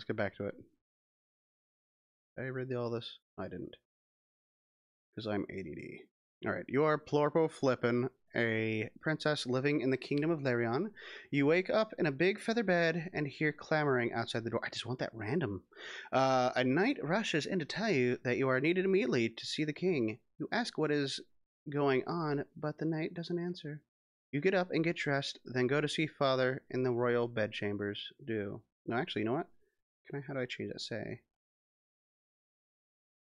let's get back to it. Did I read all this? I didn't. Because I'm ADD. Alright, you are Plorpo Flippin, a princess living in the kingdom of Larion. You wake up in a big feather bed and hear clamoring outside the door. I just want that random. Uh, a knight rushes in to tell you that you are needed immediately to see the king. You ask what is going on, but the knight doesn't answer. You get up and get dressed, then go to see father in the royal bedchambers. Do. No, actually, you know what? Can I, how do I change that? Say.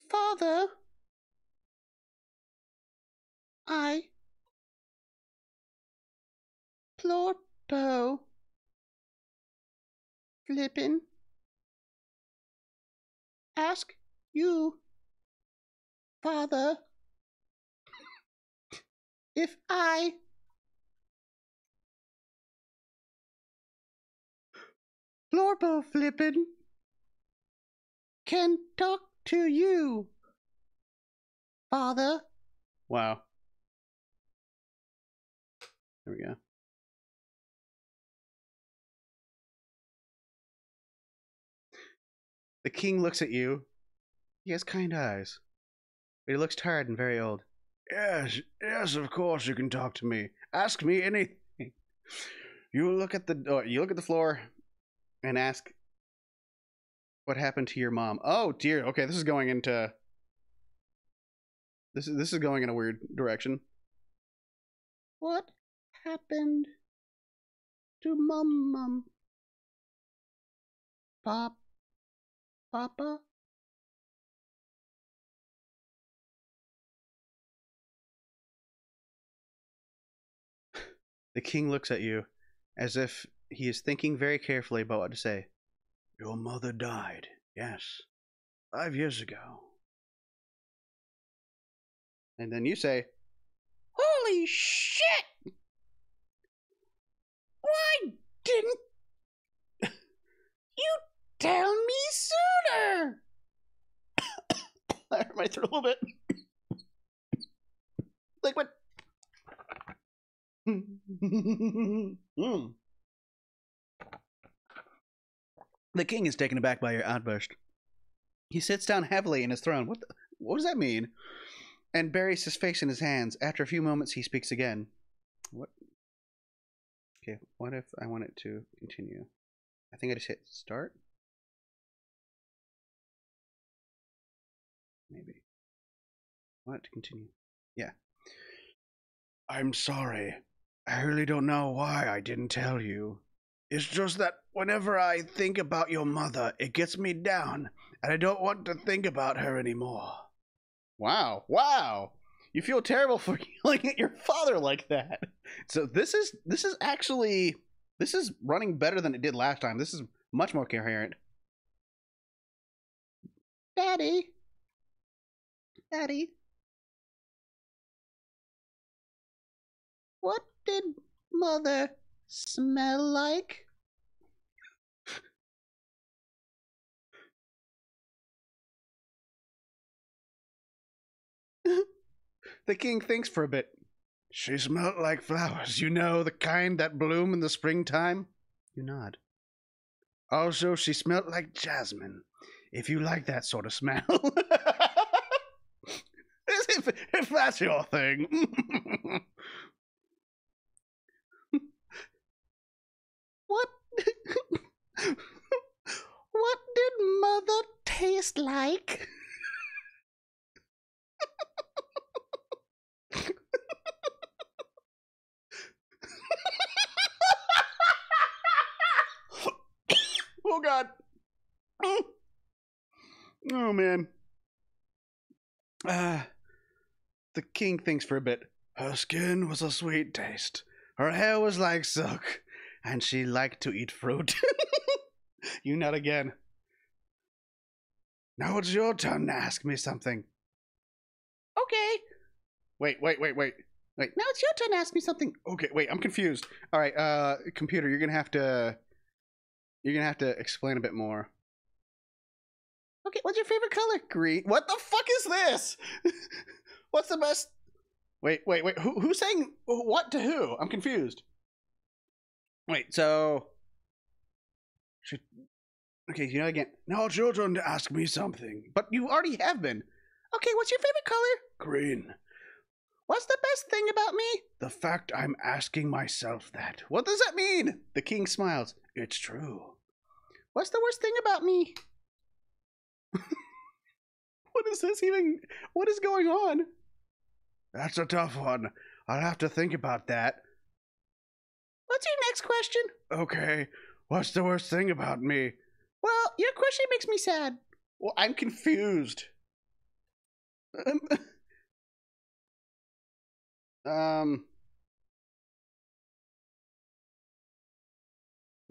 Father! I. Plorpo. Flippin. Ask you, Father, if I. Plorpo Flippin can talk to you, Father. Wow. There we go. The king looks at you. He has kind eyes. But he looks tired and very old. Yes, yes, of course you can talk to me. Ask me anything. You look at the uh, you look at the floor and ask what happened to your mom. Oh dear. Okay, this is going into this is this is going in a weird direction. What happened to mum mum? Pop Papa? The king looks at you as if he is thinking very carefully about what to say. Your mother died, yes, five years ago. And then you say, Holy shit! Why didn't you tell me sooner? I hurt my throat a little bit. Liquid. mm. The king is taken aback by your outburst. He sits down heavily in his throne. What the, what does that mean? And buries his face in his hands. After a few moments, he speaks again. What? Okay, what if I want it to continue? I think I just hit start. Maybe. Want it to continue? Yeah. I'm sorry. I really don't know why I didn't tell you. It's just that whenever I think about your mother, it gets me down, and I don't want to think about her anymore. Wow, wow. You feel terrible for yelling at your father like that. So this is this is actually this is running better than it did last time. This is much more coherent. Daddy. Daddy. What did mother smell like? The king thinks for a bit. She smelt like flowers, you know, the kind that bloom in the springtime. You nod. Also, she smelt like jasmine, if you like that sort of smell. if, if that's your thing. what? what did mother taste like? Oh god. Oh man. Ah. Uh, the king thinks for a bit. Her skin was a sweet taste. Her hair was like silk, and she liked to eat fruit. you not again. Now it's your turn to ask me something. Okay. Wait, wait, wait, wait. Wait, now it's your turn to ask me something. Okay, wait, I'm confused. All right, uh, computer, you're gonna have to, you're gonna have to explain a bit more. Okay, what's your favorite color? Green. What the fuck is this? what's the best? Wait, wait, wait. Who, who's saying what to who? I'm confused. Wait, so. She, Okay, you know again. Now, children, ask me something. But you already have been. Okay, what's your favorite color? Green. What's the best thing about me? The fact I'm asking myself that. What does that mean? The king smiles. It's true. What's the worst thing about me? what is this even? What is going on? That's a tough one. I'll have to think about that. What's your next question? Okay. What's the worst thing about me? Well, your question makes me sad. Well, I'm confused. Um, um.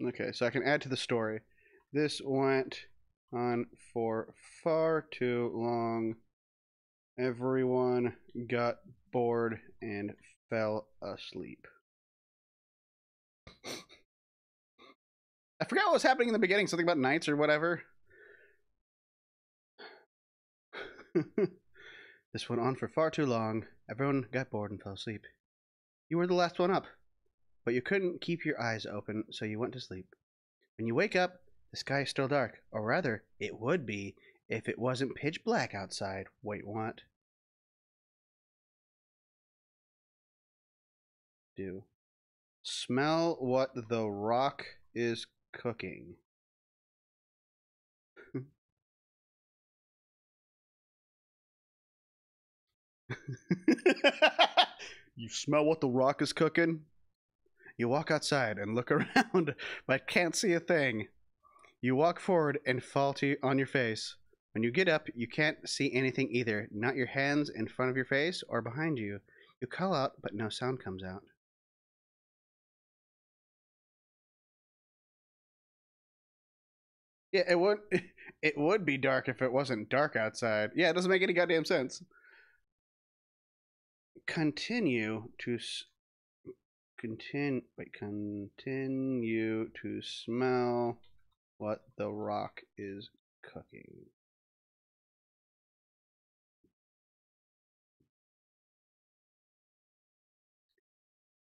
Okay, so I can add to the story. This went on for far too long. Everyone got bored and fell asleep. I forgot what was happening in the beginning, something about knights or whatever. this went on for far too long. Everyone got bored and fell asleep. You were the last one up, but you couldn't keep your eyes open, so you went to sleep. When you wake up, the sky is still dark, or rather, it would be if it wasn't pitch black outside. Wait, what? Do. Smell what the rock is cooking. you smell what the rock is cooking? You walk outside and look around, but can't see a thing. You walk forward and fall to on your face. When you get up, you can't see anything either, not your hands in front of your face or behind you. You call out, but no sound comes out. Yeah, it would it would be dark if it wasn't dark outside. Yeah, it doesn't make any goddamn sense. Continue to continue wait, continue to smell what the rock is cooking.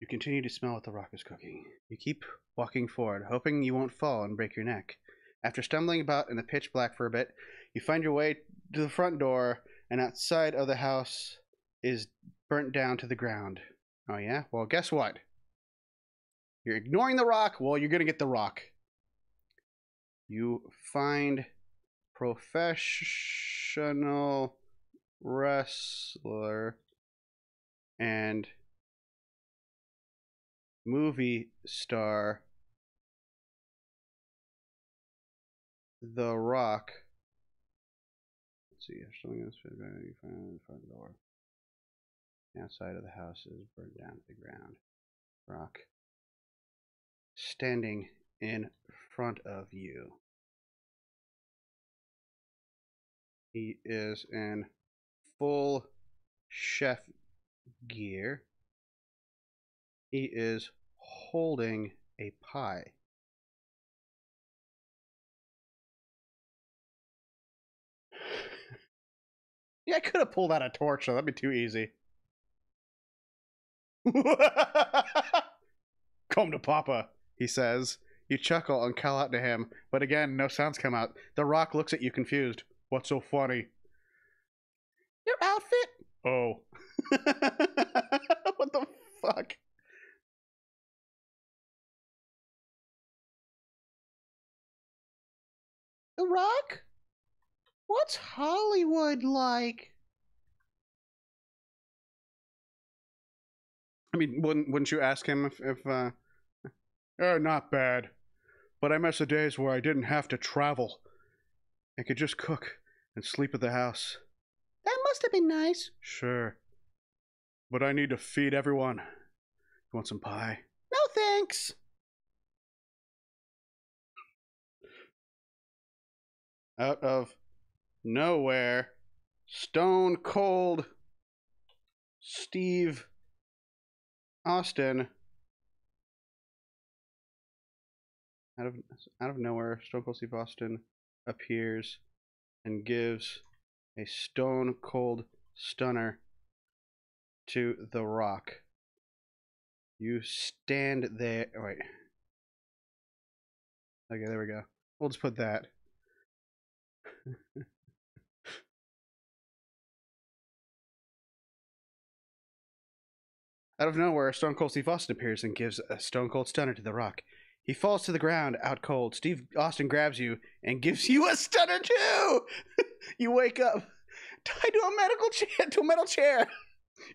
You continue to smell what the rock is cooking. You keep walking forward, hoping you won't fall and break your neck. After stumbling about in the pitch black for a bit, you find your way to the front door, and outside of the house is burnt down to the ground. Oh, yeah? Well, guess what? You're ignoring the rock. Well, you're going to get the rock. You find professional wrestler and movie star The Rock. Let's see, if something else you find in the front door. Outside of the house is burned down to the ground. Rock. Standing in front of you. He is in full chef gear. He is holding a pie. Yeah, I could have pulled out a torch, though. That'd be too easy. Come to Papa, he says. You chuckle and call out to him, but again, no sounds come out. The rock looks at you confused. What's so funny? Your outfit? Oh. what the fuck? The rock? What's Hollywood like? I mean, wouldn't wouldn't you ask him if, if uh, oh, not bad, but I miss the days where I didn't have to travel. and could just cook and sleep at the house. That must have been nice. Sure, but I need to feed everyone. You want some pie? No, thanks. Out of nowhere, Stone Cold Steve Austin out of out of nowhere, Stone Cold Steve Austin appears and gives a stone cold stunner to the rock. You stand there. Oh, wait. Okay, there we go. We'll just put that. Out of nowhere, Stone Cold Steve Austin appears and gives a Stone Cold Stunner to The Rock. He falls to the ground, out cold. Steve Austin grabs you and gives you a stunner too. you wake up, tied to a medical chair, to a metal chair.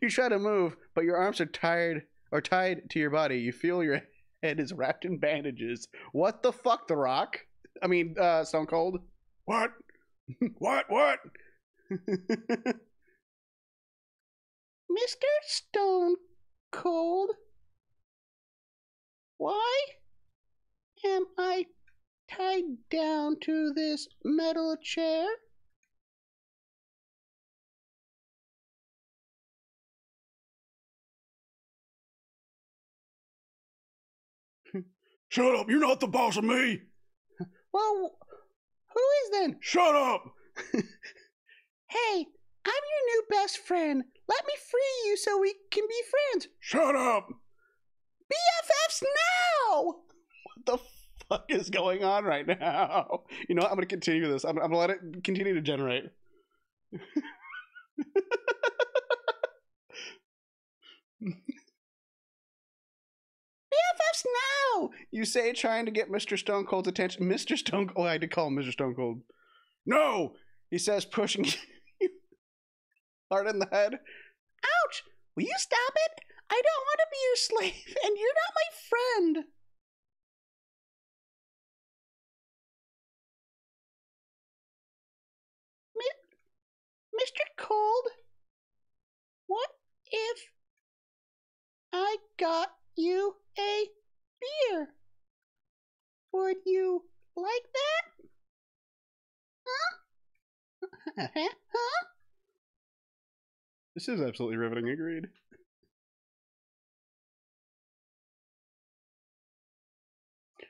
You try to move, but your arms are tired or tied to your body. You feel your head is wrapped in bandages. What the fuck, The Rock? I mean, uh, Stone Cold. What? what? What? Mr. Stone Cold. Why am I tied down to this metal chair? Shut up, you're not the boss of me! Well, who is then? Shut up! Hey, I'm your new best friend. Let me free you so we can be friends. Shut up! BFFs now! The fuck is going on right now? You know what? I'm gonna continue this. I'm, I'm gonna let it continue to generate. BFFs now! You say trying to get Mr. Stone Cold's attention. Mr. Stone Cold. Oh, I had to call Mr. Stone Cold. No! He says, pushing you hard in the head. Ouch! Will you stop it? I don't want to be your slave, and you're not my friend. Mr. Cold, what if I got you a beer? Would you like that? Huh? huh? This is absolutely riveting, agreed.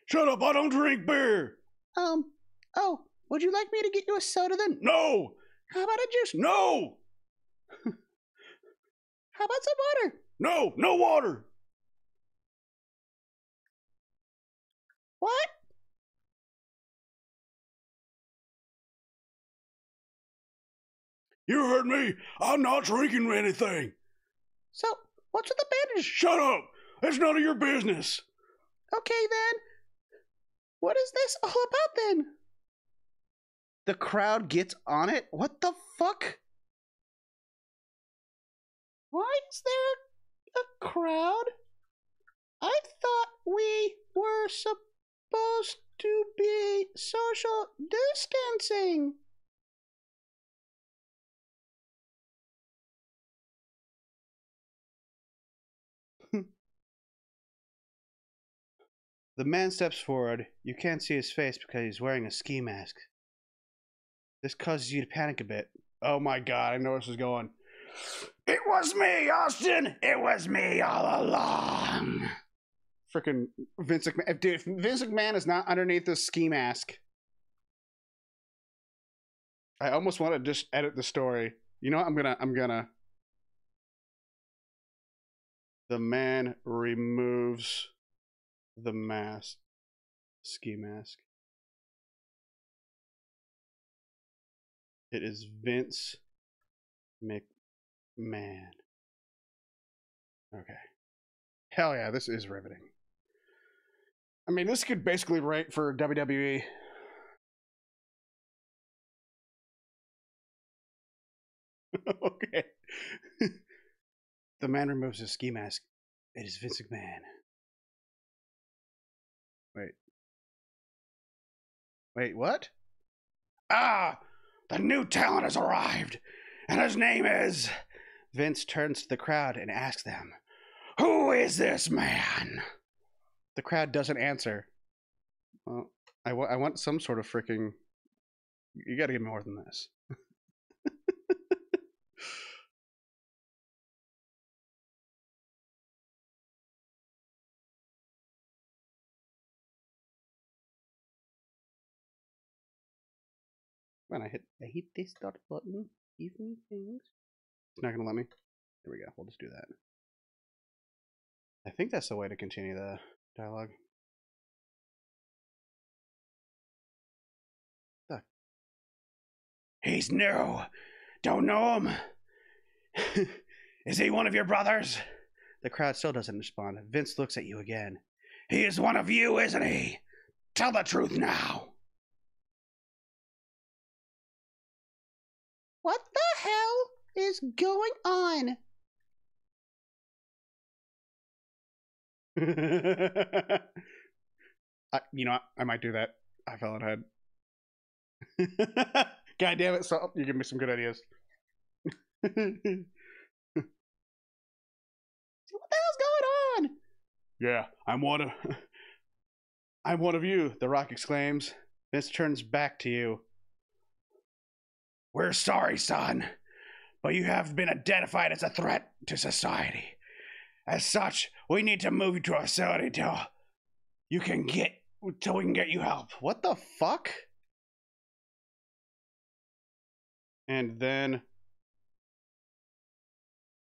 Shut up, I don't drink beer! Um, oh, would you like me to get you a soda then? No! How about a juice? No! How about some water? No! No water! What? You heard me! I'm not drinking anything! So, what's with the bandage? Shut up! It's none of your business! Okay then. What is this all about then? The crowd gets on it? What the fuck? Why is there a crowd? I thought we were supposed to be social distancing. The man steps forward. You can't see his face because he's wearing a ski mask. This causes you to panic a bit. Oh my god, I know where this is going. It was me, Austin! It was me all along! Freaking Vince McMahon. If, dude, if Vince McMahon is not underneath this ski mask, I almost want to just edit the story. You know what? I'm gonna. I'm gonna. The man removes the mask. Ski mask. It is Vince McMahon. Okay. Hell yeah, this is riveting. I mean, this could basically rank for. WWE. okay. the man removes his ski mask. It is Vince McMahon. Wait. Wait, what? Ah! The new talent has arrived! And his name is. Vince turns to the crowd and asks them. Who is this man? The crowd doesn't answer. Well, I I want some sort of freaking. You gotta give me more than this. When I hit, I hit this start button, give me things. It's not gonna let me. There we go. We'll just do that. I think that's the way to continue the dialogue. He's new. Don't know him. is he one of your brothers? The crowd still doesn't respond. Vince looks at you again. He is one of you, isn't he? Tell the truth now. What the hell is going on? I, you know, I might do that. I fell on head. God damn it! So you give me some good ideas. what the hell's going on? Yeah, I'm one of. I'm one of you. The Rock exclaims. This turns back to you. We're sorry, son, but you have been identified as a threat to society. As such, we need to move you to a facility till you can get till we can get you help. What the fuck? And then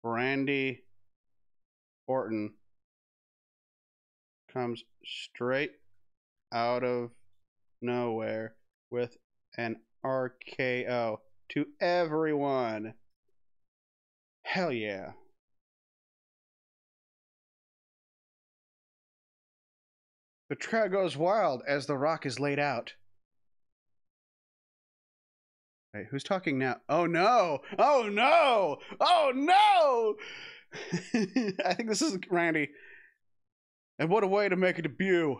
Randy Orton comes straight out of nowhere with an RKO to everyone. Hell yeah. The crowd goes wild as The Rock is laid out. Who's talking now? Oh no! Oh no! Oh no! I think this is Randy. And what a way to make a debut.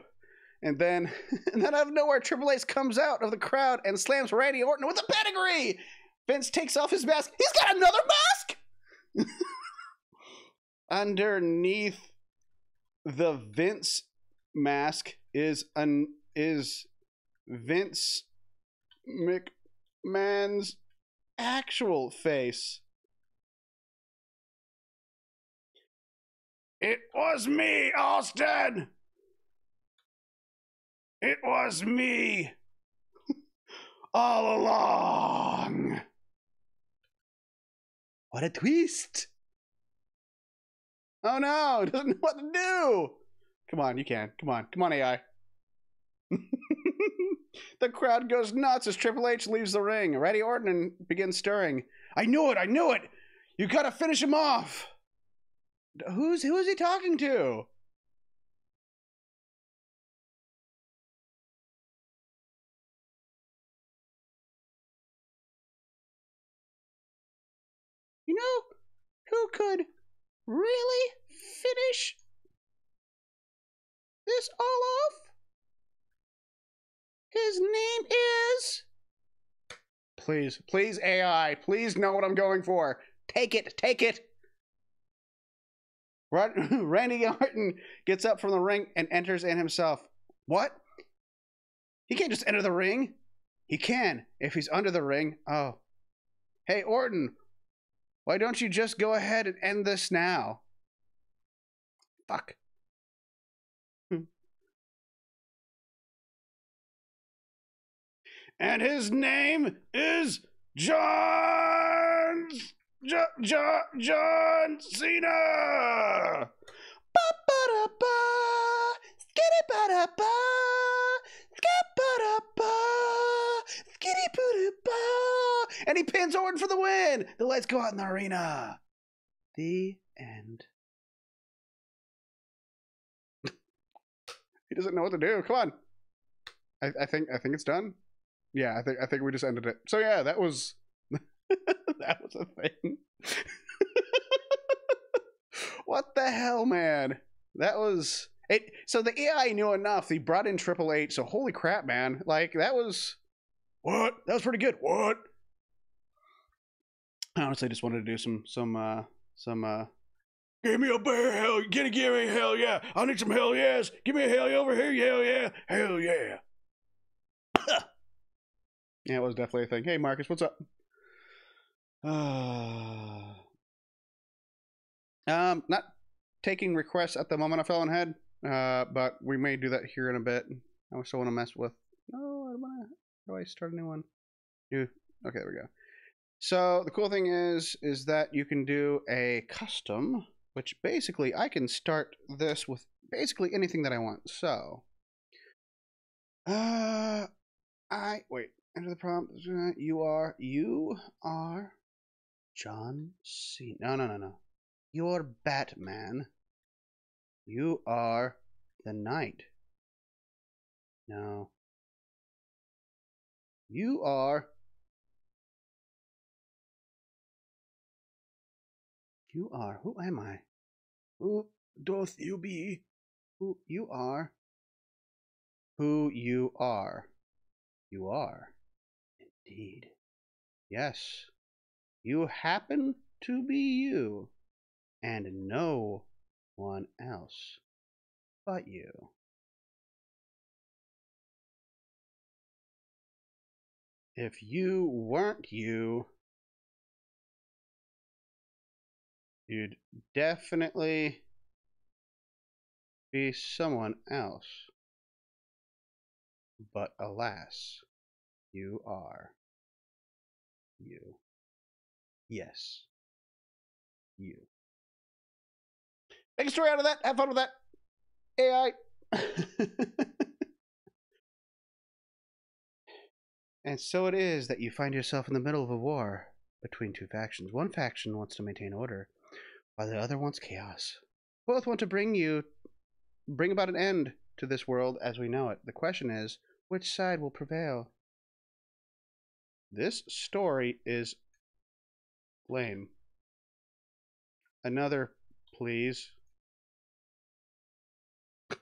And then, and then out of nowhere, Triple H comes out of the crowd and slams Randy Orton with a pedigree. Vince takes off his mask. He's got another mask. Underneath the Vince mask is an is Vince McMahon's actual face. It was me, Austin. It was me all along. What a twist! Oh no, doesn't know what to do. Come on, you can. Come on, come on, AI. the crowd goes nuts as Triple H leaves the ring. Randy Orton begins stirring. I knew it. I knew it. You gotta finish him off. Who's who is he talking to? Who could really finish this all off? His name is. Please, please, AI, please know what I'm going for. Take it, take it. Randy Orton gets up from the ring and enters in himself. What? He can't just enter the ring. He can if he's under the ring. Oh. Hey, Orton, why don't you just go ahead and end this now? Fuck. Hmm. and his name is John John John, John Cena. And he pins Orton for the win. The lights go out in the arena. The end. he doesn't know what to do. Come on. I, I think I think it's done. Yeah, I think I think we just ended it. So yeah, that was that was a thing. what the hell, man? That was it. So the AI knew enough. They brought in Triple H. So holy crap, man! Like that was what? That was pretty good. What? I honestly just wanted to do some some uh some uh Give me a bear hell. Get a give me a hell yeah. I need some hell yes. Give me a hell over here. Hell yeah. Hell yeah. yeah, it was definitely a thing. Hey Marcus, what's up? Uh, um, not taking requests at the moment. I fell on head, uh, but we may do that here in a bit. I still want to mess with. No, I don't want to. How do I start a new one? New. Okay, there we go. So the cool thing is, is that you can do a custom, which basically I can start this with basically anything that I want. So, uh, I wait. Enter the prompt. You are. You are. John C. No, no, no, no. You're Batman. You are the Knight. No. You are. You are. Who am I? Who doth you be? Who you are? Who you are? You are. Indeed. Yes. You happen to be you, and no one else but you. If you weren't you, you'd definitely be someone else. But alas, you are you. Yes, you. Make a story out of that. Have fun with that. AI. and so it is that you find yourself in the middle of a war between two factions. One faction wants to maintain order, while the other wants chaos. Both want to bring you, bring about an end to this world as we know it. The question is, which side will prevail? This story is lame. Another, please.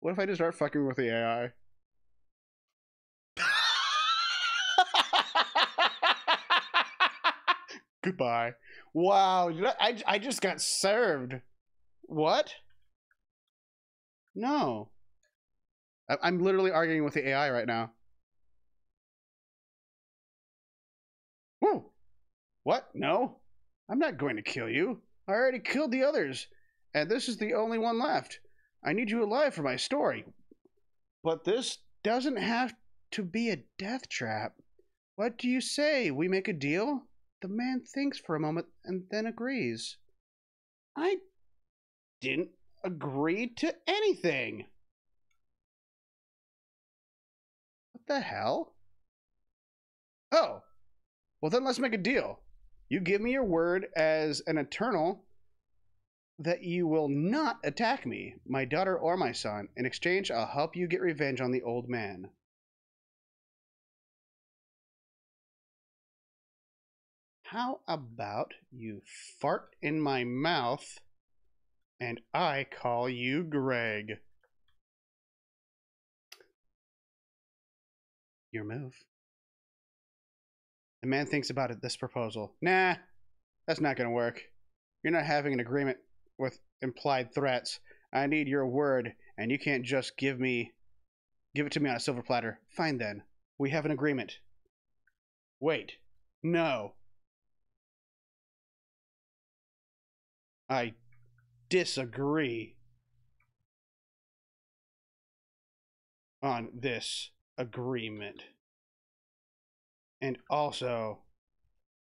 What if I just start fucking with the AI? Goodbye. Wow, I, I just got served. What? No. I'm literally arguing with the AI right now. Whoa. What? No. I'm not going to kill you. I already killed the others, and this is the only one left. I need you alive for my story. But this doesn't have to be a death trap. What do you say? We make a deal? The man thinks for a moment and then agrees. I didn't agree to anything. What the hell? Oh, well then let's make a deal. You give me your word as an eternal that you will not attack me, my daughter, or my son. In exchange, I'll help you get revenge on the old man. How about you fart in my mouth and I call you Greg? Your move. The man thinks about it, this proposal. Nah, that's not going to work. You're not having an agreement with implied threats. I need your word, and you can't just give me give it to me on a silver platter. Fine then. We have an agreement. Wait. No. I disagree on this agreement. And also,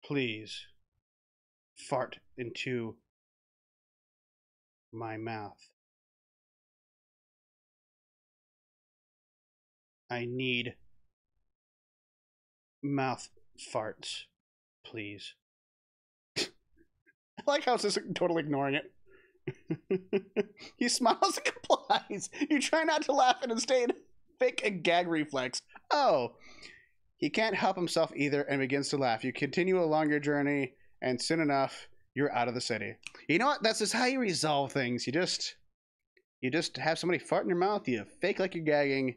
please fart into my mouth. I need mouth farts, please. I like how it's just totally ignoring it. he smiles and complies. You try not to laugh and instead fake a gag reflex. Oh, he can't help himself either and begins to laugh. You continue along your journey, and soon enough, you're out of the city. You know what? That's just how you resolve things. You just you just have somebody fart in your mouth, you fake like you're gagging,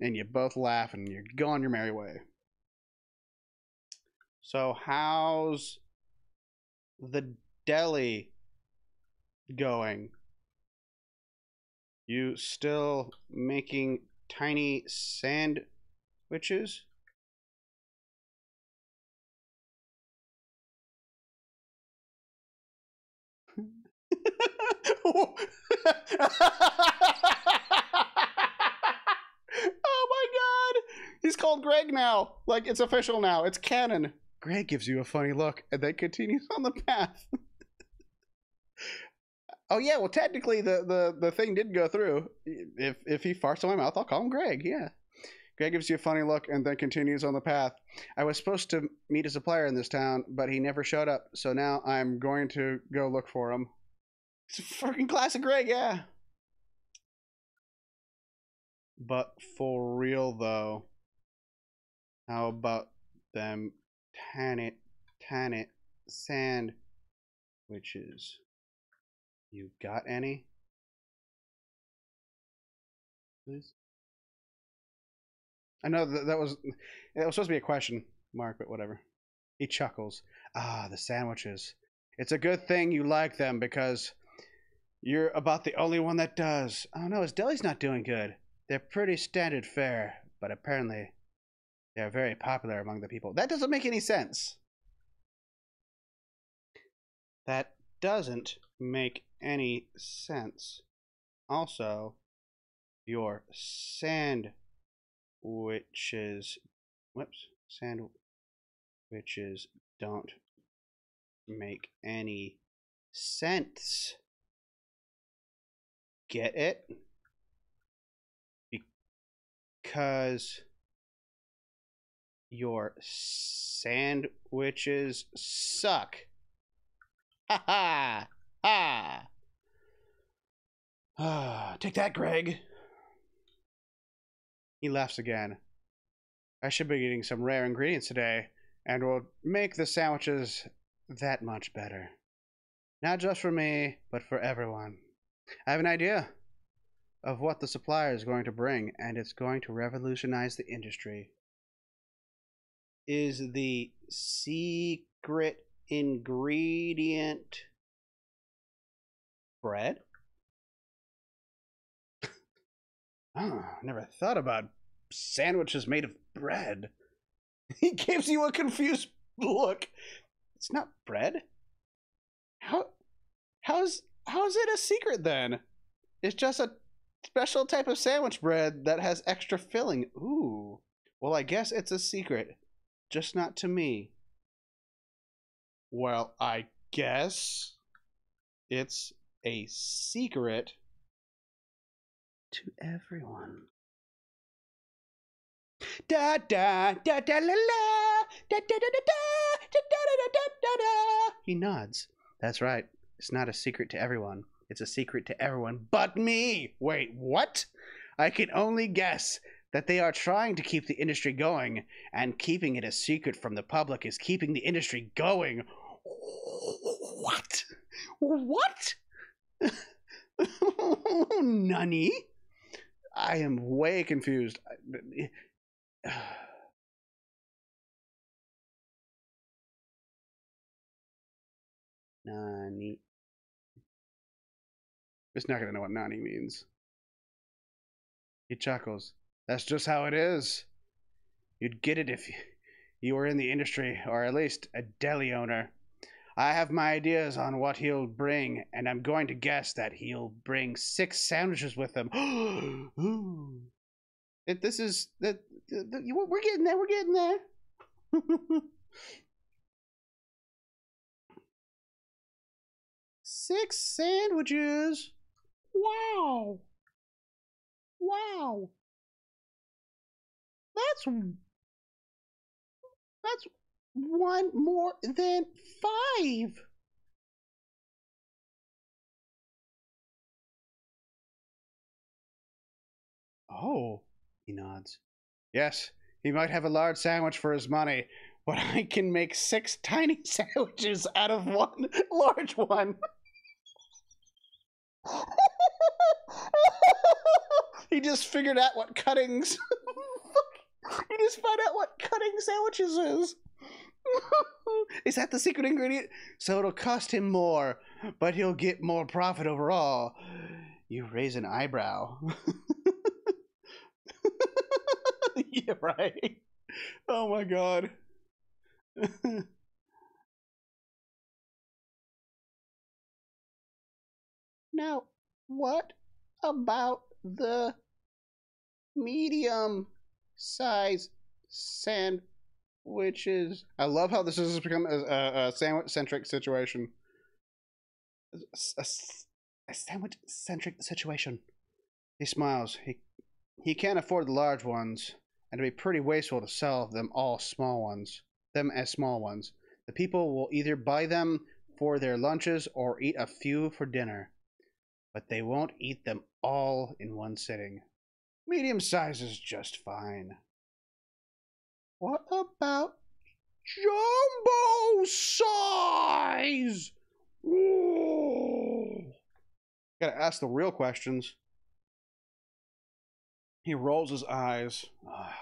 and you both laugh and you go on your merry way. So how's the deli going? You still making tiny sandwiches? oh my god! He's called Greg now. Like it's official now. It's canon. Greg gives you a funny look and then continues on the path. oh yeah, well technically the, the, the thing did go through. If if he farts in my mouth, I'll call him Greg, yeah. Greg gives you a funny look and then continues on the path. I was supposed to meet a supplier in this town, but he never showed up, so now I'm going to go look for him. It's a fucking classic Greg, yeah. But for real though, how about them tanit tanit sand witches? You got any? Please. I know that that was it was supposed to be a question mark, but whatever. He chuckles. Ah, the sandwiches. It's a good thing you like them because you're about the only one that does. Oh no, his deli's not doing good. They're pretty standard fare, but apparently they're very popular among the people. That doesn't make any sense. That doesn't make any sense. Also, your sandwiches, whoops, sandwiches don't make any sense. Get it? Because your sandwiches suck. Ha ha! Ha! Take that, Greg. He laughs again. I should be eating some rare ingredients today, and will make the sandwiches that much better. Not just for me, but for everyone. I have an idea of what the supplier is going to bring, and it's going to revolutionize the industry. Is the secret ingredient bread? oh, never thought about sandwiches made of bread. He gives you a confused look. It's not bread. How how's how's it a secret then? It's just a special type of sandwich bread that has extra filling. Ooh. Well, I guess it's a secret. Just not to me. Well, I guess it's a secret to everyone. Da da da da la la da da da da da da da da da da da. He nods. That's right. It's not a secret to everyone. It's a secret to everyone but me. Wait, what? I can only guess that they are trying to keep the industry going, and keeping it a secret from the public is keeping the industry going. What? What? Nani? I am way confused. Nani. It's not gonna know what Nani means. He chuckles. That's just how it is. You'd get it if you were in the industry, or at least a deli owner. I have my ideas on what he'll bring, and I'm going to guess that he'll bring six sandwiches with him. it, this is that we're getting there. We're getting there. six sandwiches. Wow. Wow. That's that's one more than five. Oh, he nods. Yes, he might have a large sandwich for his money, but I can make six tiny sandwiches out of one large one. he just figured out what cuttings. he just found out what cutting sandwiches is. is that the secret ingredient? So it'll cost him more, but he'll get more profit overall. You raise an eyebrow. yeah, right. Oh my god. now, what about the medium size sandwiches? I love how this has become a, a, a sandwich centric situation. A, a sandwich centric situation. He smiles. He he can't afford the large ones, and it'd be pretty wasteful to sell them all small ones, them as small ones. The people will either buy them for their lunches or eat a few for dinner, but they won't eat them all in one sitting. Medium size is just fine. What about jumbo size? Ooh. Gotta ask the real questions. He rolls his eyes. Ah.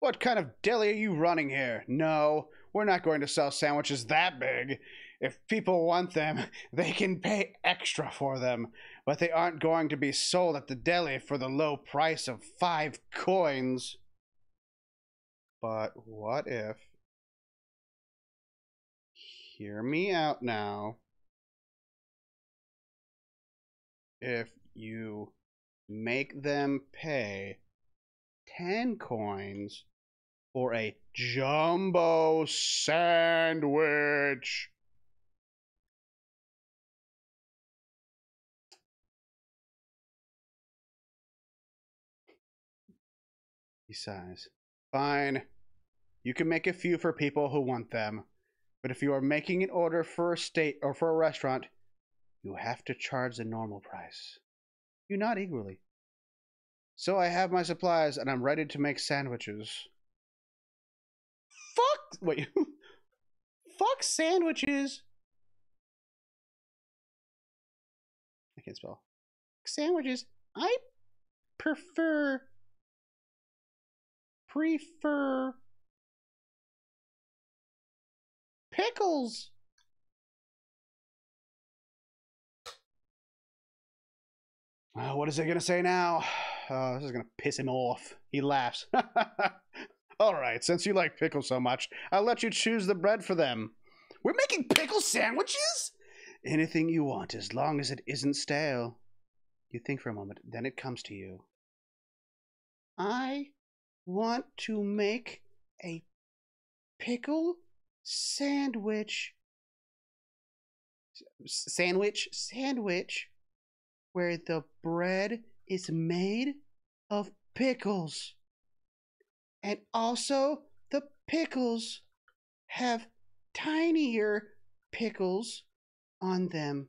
What kind of deli are you running here? No, we're not going to sell sandwiches that big. If people want them, they can pay extra for them, but they aren't going to be sold at the deli for the low price of five coins. But what if. Hear me out now. If you make them pay 10 coins for a jumbo sandwich. He sighs. Fine. You can make a few for people who want them. But if you are making an order for a state or for a restaurant, you have to charge the normal price. You nod eagerly. So I have my supplies and I'm ready to make sandwiches. Fuck! Wait. Fuck sandwiches! I can't spell. Sandwiches. I prefer. Prefer. Pickles! Uh, what is he gonna say now? Uh, this is gonna piss him off. He laughs. All right, since you like pickles so much, I'll let you choose the bread for them. We're making pickle sandwiches? Anything you want, as long as it isn't stale. You think for a moment, then it comes to you. I want to make a pickle sandwich. Sandwich? Sandwich where the bread is made of pickles. And also, the pickles have tinier pickles on them.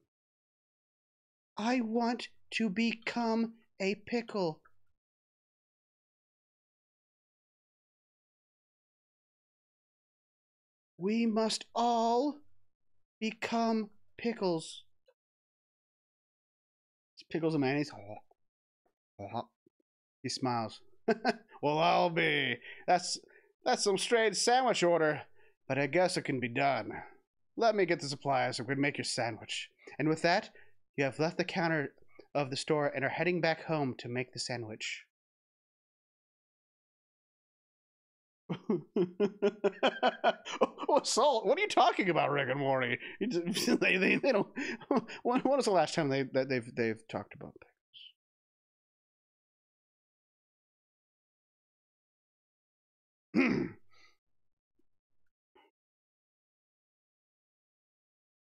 I want to become a pickle. We must all become pickles. It's pickles and mayonnaise. Oh, oh, he smiles. well, I'll be. That's that's some strange sandwich order, but I guess it can be done. Let me get the supplies so we can make your sandwich. And with that, you have left the counter of the store and are heading back home to make the sandwich. salt! What are you talking about, Rick and Morty? They, they, they don't. When, when was the last time they that they've they've talked about pickles?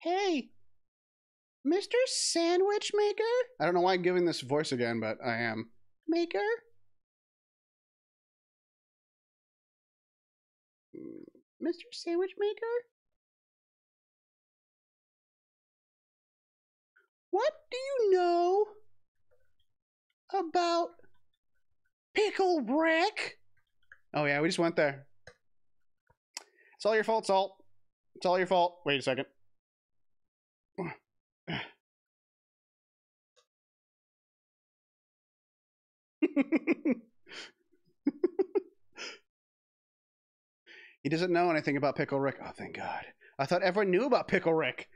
hey, Mister Sandwich Maker. I don't know why I'm giving this voice again, but I am. Maker. Mr. Sandwich Maker? What do you know about Pickle Rick? Oh, yeah, we just went there. It's all your fault, Salt. It's all your fault. Wait a second. He doesn't know anything about Pickle Rick. Oh, thank God. I thought everyone knew about Pickle Rick.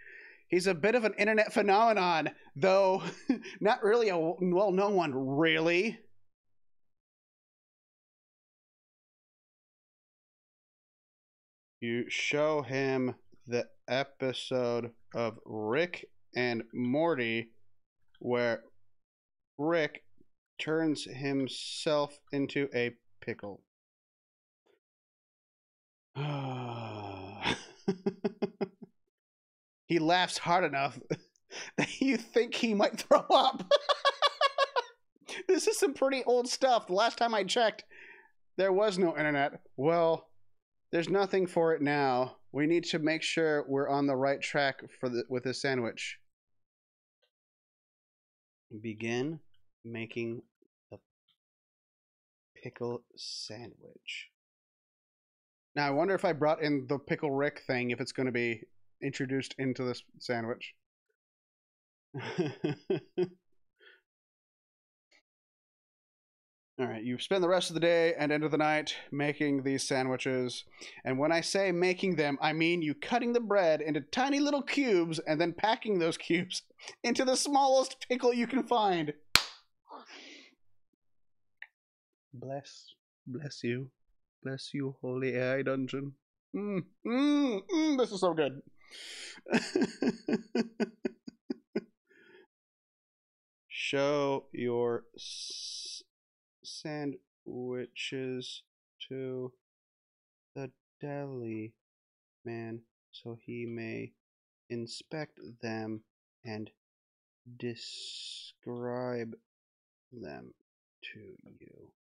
He's a bit of an internet phenomenon, though not really a well known one, really. You show him the episode of Rick and Morty where Rick turns himself into a pickle. he laughs hard enough that you think he might throw up. this is some pretty old stuff. The last time I checked, there was no internet. Well, there's nothing for it now. We need to make sure we're on the right track for the with this sandwich. Begin making the pickle sandwich. Now I wonder if I brought in the pickle Rick thing if it's going to be introduced into this sandwich. All right, you spend the rest of the day and end of the night making these sandwiches. And when I say making them, I mean you cutting the bread into tiny little cubes and then packing those cubes into the smallest pickle you can find. Bless, bless you, bless you, holy AI dungeon. Mm, mm, mm, this is so good. Show your sandwiches to the deli man so he may inspect them and describe them to you.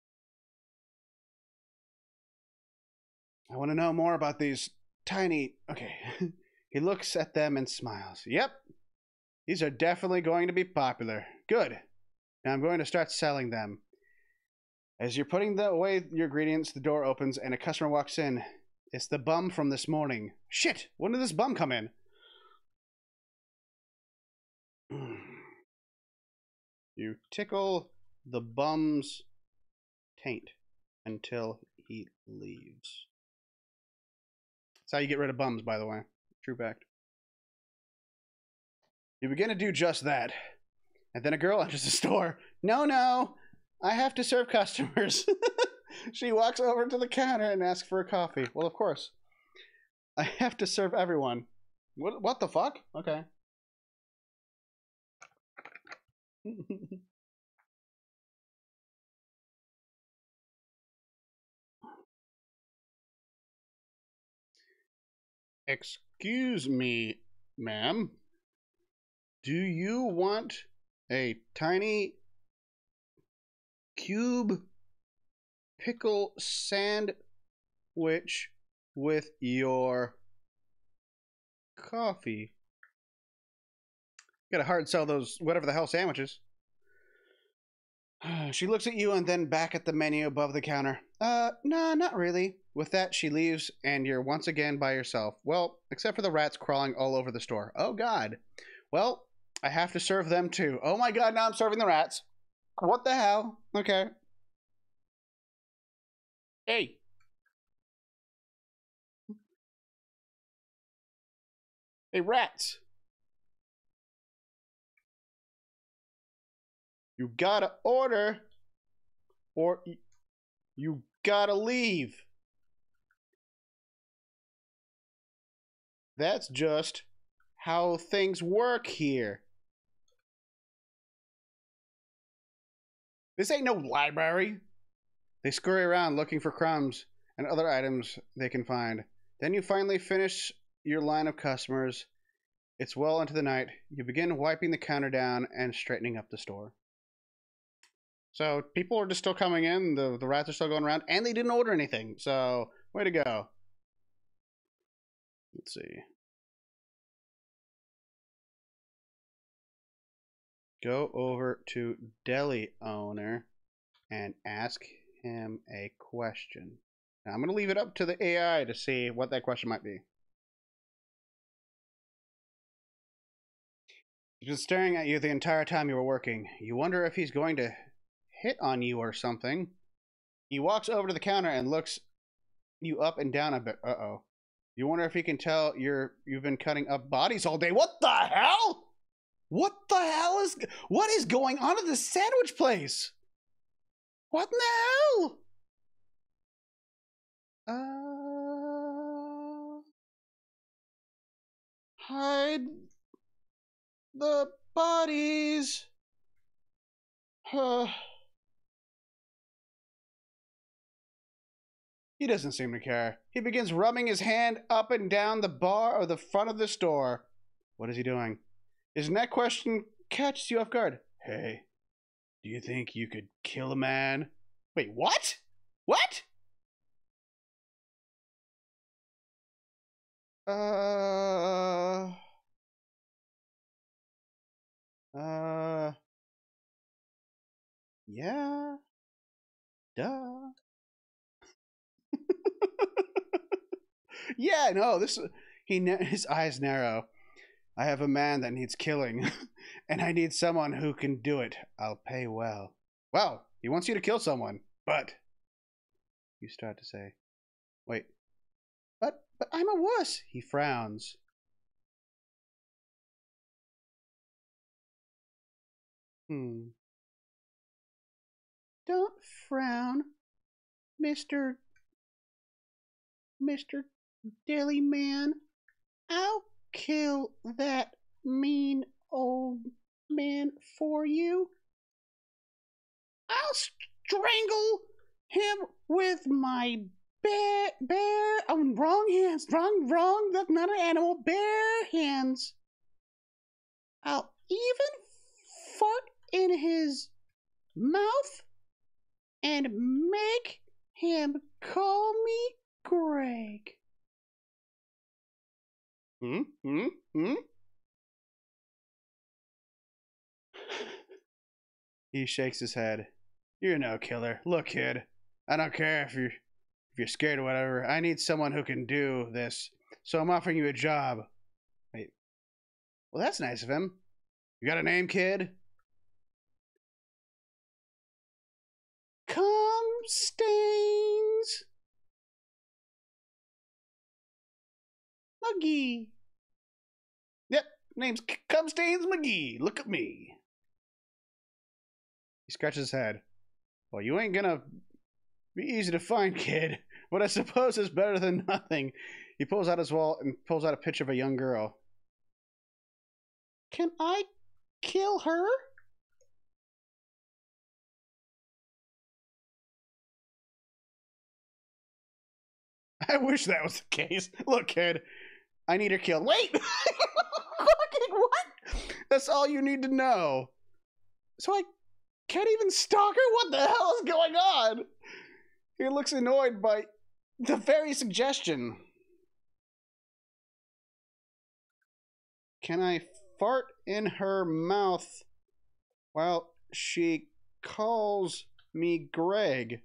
I want to know more about these tiny. Okay. he looks at them and smiles. Yep. These are definitely going to be popular. Good. Now I'm going to start selling them. As you're putting the, away your ingredients, the door opens and a customer walks in. It's the bum from this morning. Shit! When did this bum come in? You tickle the bum's taint until he leaves. That's how you get rid of bums, by the way. True fact. You begin to do just that. And then a girl enters the store. No, no, I have to serve customers. she walks over to the counter and asks for a coffee. Well, of course. I have to serve everyone. What what the fuck? Okay. Excuse me, ma'am. Do you want a tiny cube pickle sandwich with your coffee. Gotta hard sell those whatever the hell sandwiches. She looks at you and then back at the menu above the counter. Uh, nah, not really. With that, she leaves, and you're once again by yourself. Well, except for the rats crawling all over the store. Oh, God. Well, I have to serve them too. Oh, my God, now I'm serving the rats. What the hell? Okay. Hey. Hey, rats. You gotta order or you gotta leave. That's just how things work here. This ain't no library. They scurry around looking for crumbs and other items they can find. Then you finally finish your line of customers. It's well into the night. You begin wiping the counter down and straightening up the store. So people are just still coming in. The the rats are still going around, and they didn't order anything. So way to go. Let's see. Go over to deli owner and ask him a question. Now I'm going to leave it up to the AI to see what that question might be. He's been staring at you the entire time you were working. You wonder if he's going to hit on you or something. He walks over to the counter and looks you up and down a bit. Uh oh. You wonder if he can tell you're you've been cutting up bodies all day. What the hell? What the hell is what is going on at this sandwich place? What in the hell? Uh, hide the bodies. Uh, He doesn't seem to care. He begins rubbing his hand up and down the bar or the front of the store. What is he doing? His next question catches you off guard. Hey, do you think you could kill a man? Wait, what? What? Uh. Uh. Yeah. Duh. Yeah, no, this he his eyes narrow. I have a man that needs killing, and I need someone who can do it. I'll pay well. Well, he wants you to kill someone, but you start to say, "Wait, but but I'm a wuss." He frowns. Hmm. Don't frown, Mister Mister Dilly Man. I'll kill that mean old man for you. I'll strangle him with my bare, bare, oh, wrong hands, wrong, wrong, that's not an animal, bare hands. I'll even fart in his mouth and make him call me Greg. Hmm? Hmm? Hmm? he shakes his head. You're no killer. Look, kid. I don't care if you're if you're scared or whatever. I need someone who can do this. So I'm offering you a job. Wait. Well, that's nice of him. You got a name, kid? Come, Stains. McGee. Yep, name's Cumstains McGee. Look at me. He scratches his head. Well, you ain't gonna be easy to find, kid, but I suppose it's better than nothing. He pulls out his wallet and pulls out a picture of a young girl. Can I kill her? I wish that was the case. Look, kid, I need her killed. Wait! Fucking what? That's all you need to know. So I can't even stalk her? What the hell is going on? He looks annoyed by the very suggestion. Can I fart in her mouth while she calls me Greg?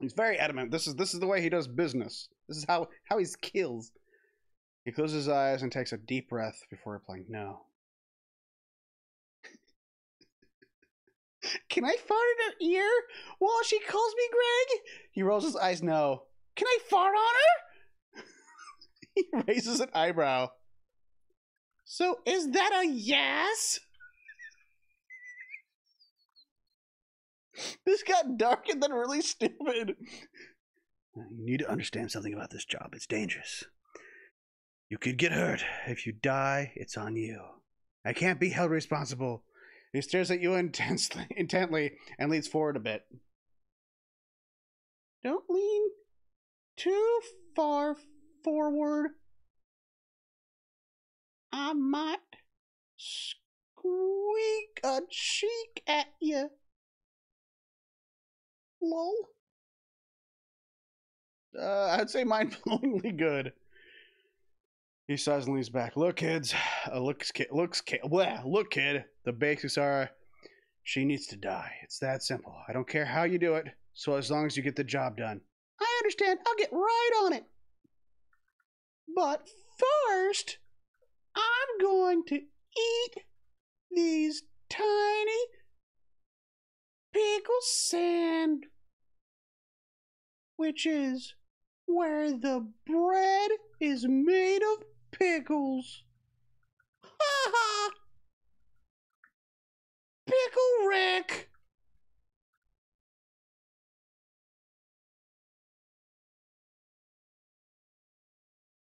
He's very adamant. This is this is the way he does business. This is how how he kills. He closes his eyes and takes a deep breath before replying, "No." Can I fart in her ear while she calls me Greg? He rolls his eyes. No. Can I fart on her? he raises an eyebrow. So is that a yes? this got dark and then really stupid. You need to understand something about this job. It's dangerous. You could get hurt. If you die, it's on you. I can't be held responsible. He stares at you intensely, intently and leans forward a bit. Don't lean too far forward. I might squeak a cheek at you. Lol. Uh, I'd say mind-blowingly good. He sighs and leans back. Look, kids. Uh, looks, kid. Looks, kid. Well, look, kid. The basics are, she needs to die. It's that simple. I don't care how you do it. So as long as you get the job done. I understand. I'll get right on it. But first, I'm going to eat these tiny pickle sand, which is where the bread is made of pickles. Ha ha! Pickle Rick!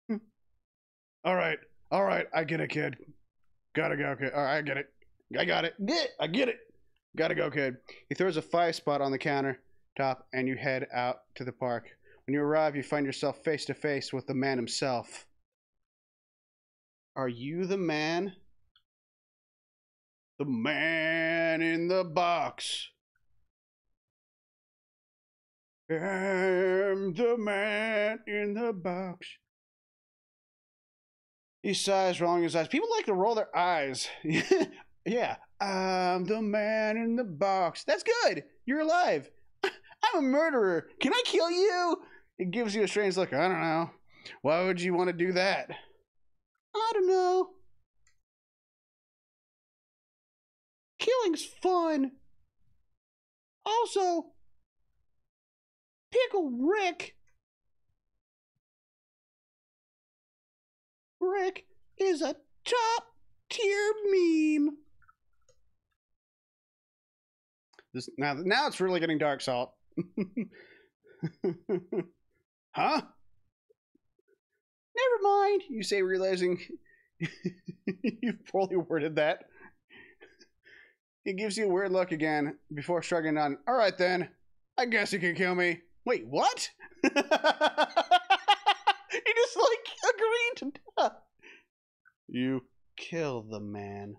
Hmm. All right, all right, I get it, kid. Gotta go, kid. All right, I get it. I got it. Get, I get it. Gotta go, kid. He throws a five spot on the counter top, and you head out to the park. When you arrive, you find yourself face to face with the man himself. Are you the man? The man in the box. I'm the man in the box. He sighs, rolling his eyes. People like to roll their eyes. yeah, I'm the man in the box. That's good. You're alive. I'm a murderer. Can I kill you? It gives you a strange look. I don't know. Why would you want to do that? I don't know. Killing's fun. Also, Pickle Rick. Rick is a top tier meme. This now now it's really getting dark, Salt. huh? Never mind, you say, realizing you've poorly worded that. He gives you a weird look again before shrugging on. All right then, I guess you can kill me. Wait, what? he just like agreed to death. You kill the man.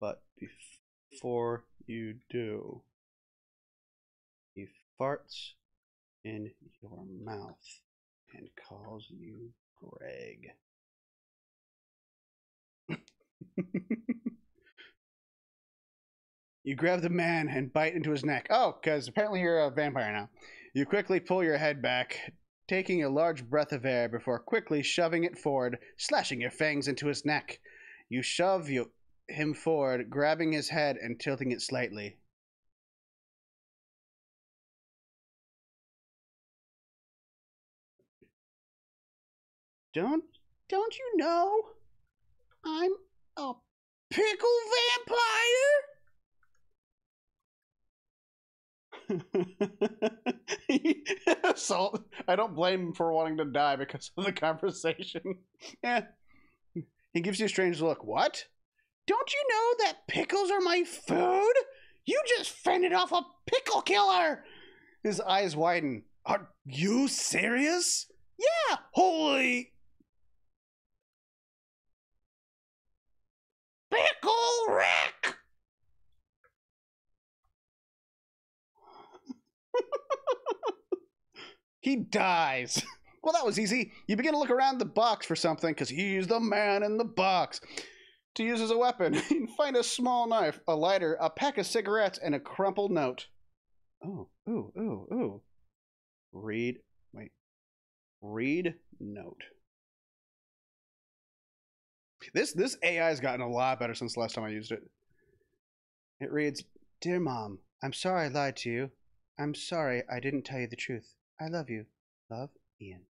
But before you do, he farts in your mouth and calls you Greg. You grab the man and bite into his neck. Oh, because apparently you're a vampire now. You quickly pull your head back, taking a large breath of air before quickly shoving it forward, slashing your fangs into his neck. You shove you, him forward, grabbing his head and tilting it slightly. Don't don't you know? I'm a pickle vampire. Salt. I don't blame him for wanting to die because of the conversation. yeah. He gives you a strange look. What? Don't you know that pickles are my food? You just fended off a pickle killer. His eyes widen. Are you serious? Yeah. Holy. Pickle Rick! he dies. Well, that was easy. You begin to look around the box for something because he's the man in the box. To use as a weapon, you find a small knife, a lighter, a pack of cigarettes, and a crumpled note. Oh, ooh, ooh, ooh. Read, wait. Read note. This this AI has gotten a lot better since the last time I used it. It reads, "Dear Mom, I'm sorry I lied to you. I'm sorry I didn't tell you the truth. I love you. Love, Ian."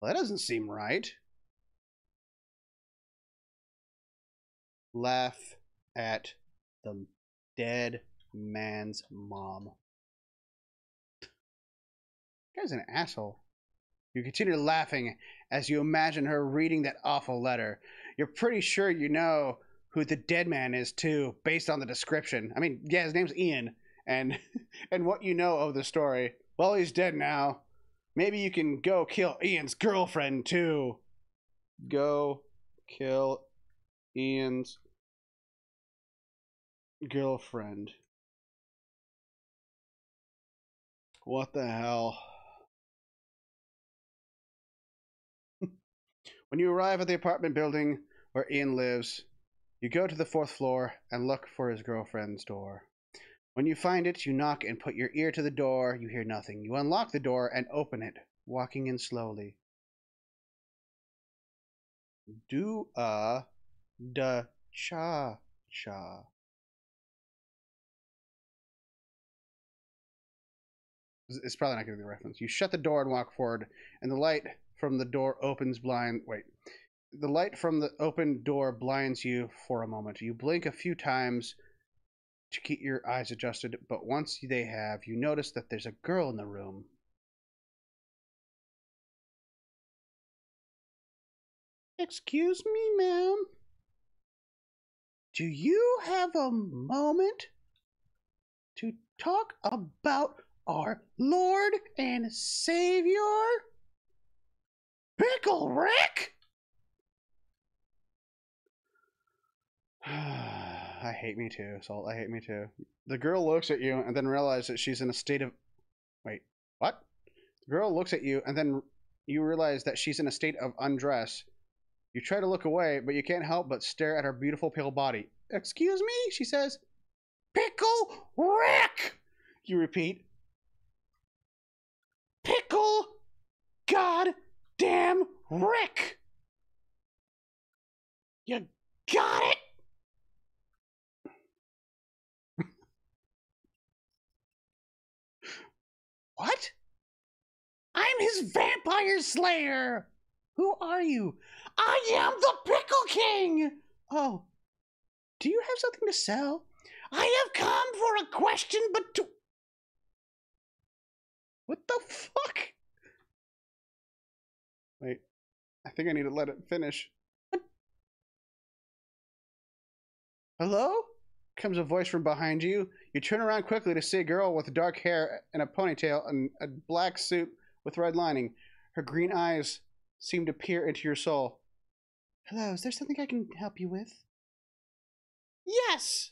Well, that doesn't seem right. Laugh at the dead man's mom. Guy's an asshole. You continue laughing as you imagine her reading that awful letter. You're pretty sure you know who the dead man is too, based on the description. I mean, yeah, his name's Ian, and and what you know of the story. Well, he's dead now. Maybe you can go kill Ian's girlfriend too. Go kill Ian's girlfriend. What the hell? When you arrive at the apartment building where Ian lives, you go to the fourth floor and look for his girlfriend's door. When you find it, you knock and put your ear to the door. You hear nothing. You unlock the door and open it, walking in slowly. Do a da cha cha. It's probably not going to be the reference. You shut the door and walk forward, and the light from the door opens blind. Wait. The light from the open door blinds you for a moment. You blink a few times to keep your eyes adjusted, but once they have, you notice that there's a girl in the room. Excuse me, ma'am. Do you have a moment to talk about our Lord and Savior? Pickle Rick? I hate me too, Salt. I hate me too. The girl looks at you and then realizes that she's in a state of. Wait, what? The girl looks at you and then you realize that she's in a state of undress. You try to look away, but you can't help but stare at her beautiful pale body. Excuse me? She says. Pickle Rick! You repeat. Pickle God damn Rick! You got it! what? I'm his vampire slayer! Who are you? I am the Pickle King! Oh, do you have something to sell? I have come for a question, but to. What the fuck? I think I need to let it finish. Hello? Comes a voice from behind you. You turn around quickly to see a girl with dark hair and a ponytail and a black suit with red lining. Her green eyes seem to peer into your soul. Hello, is there something I can help you with? Yes!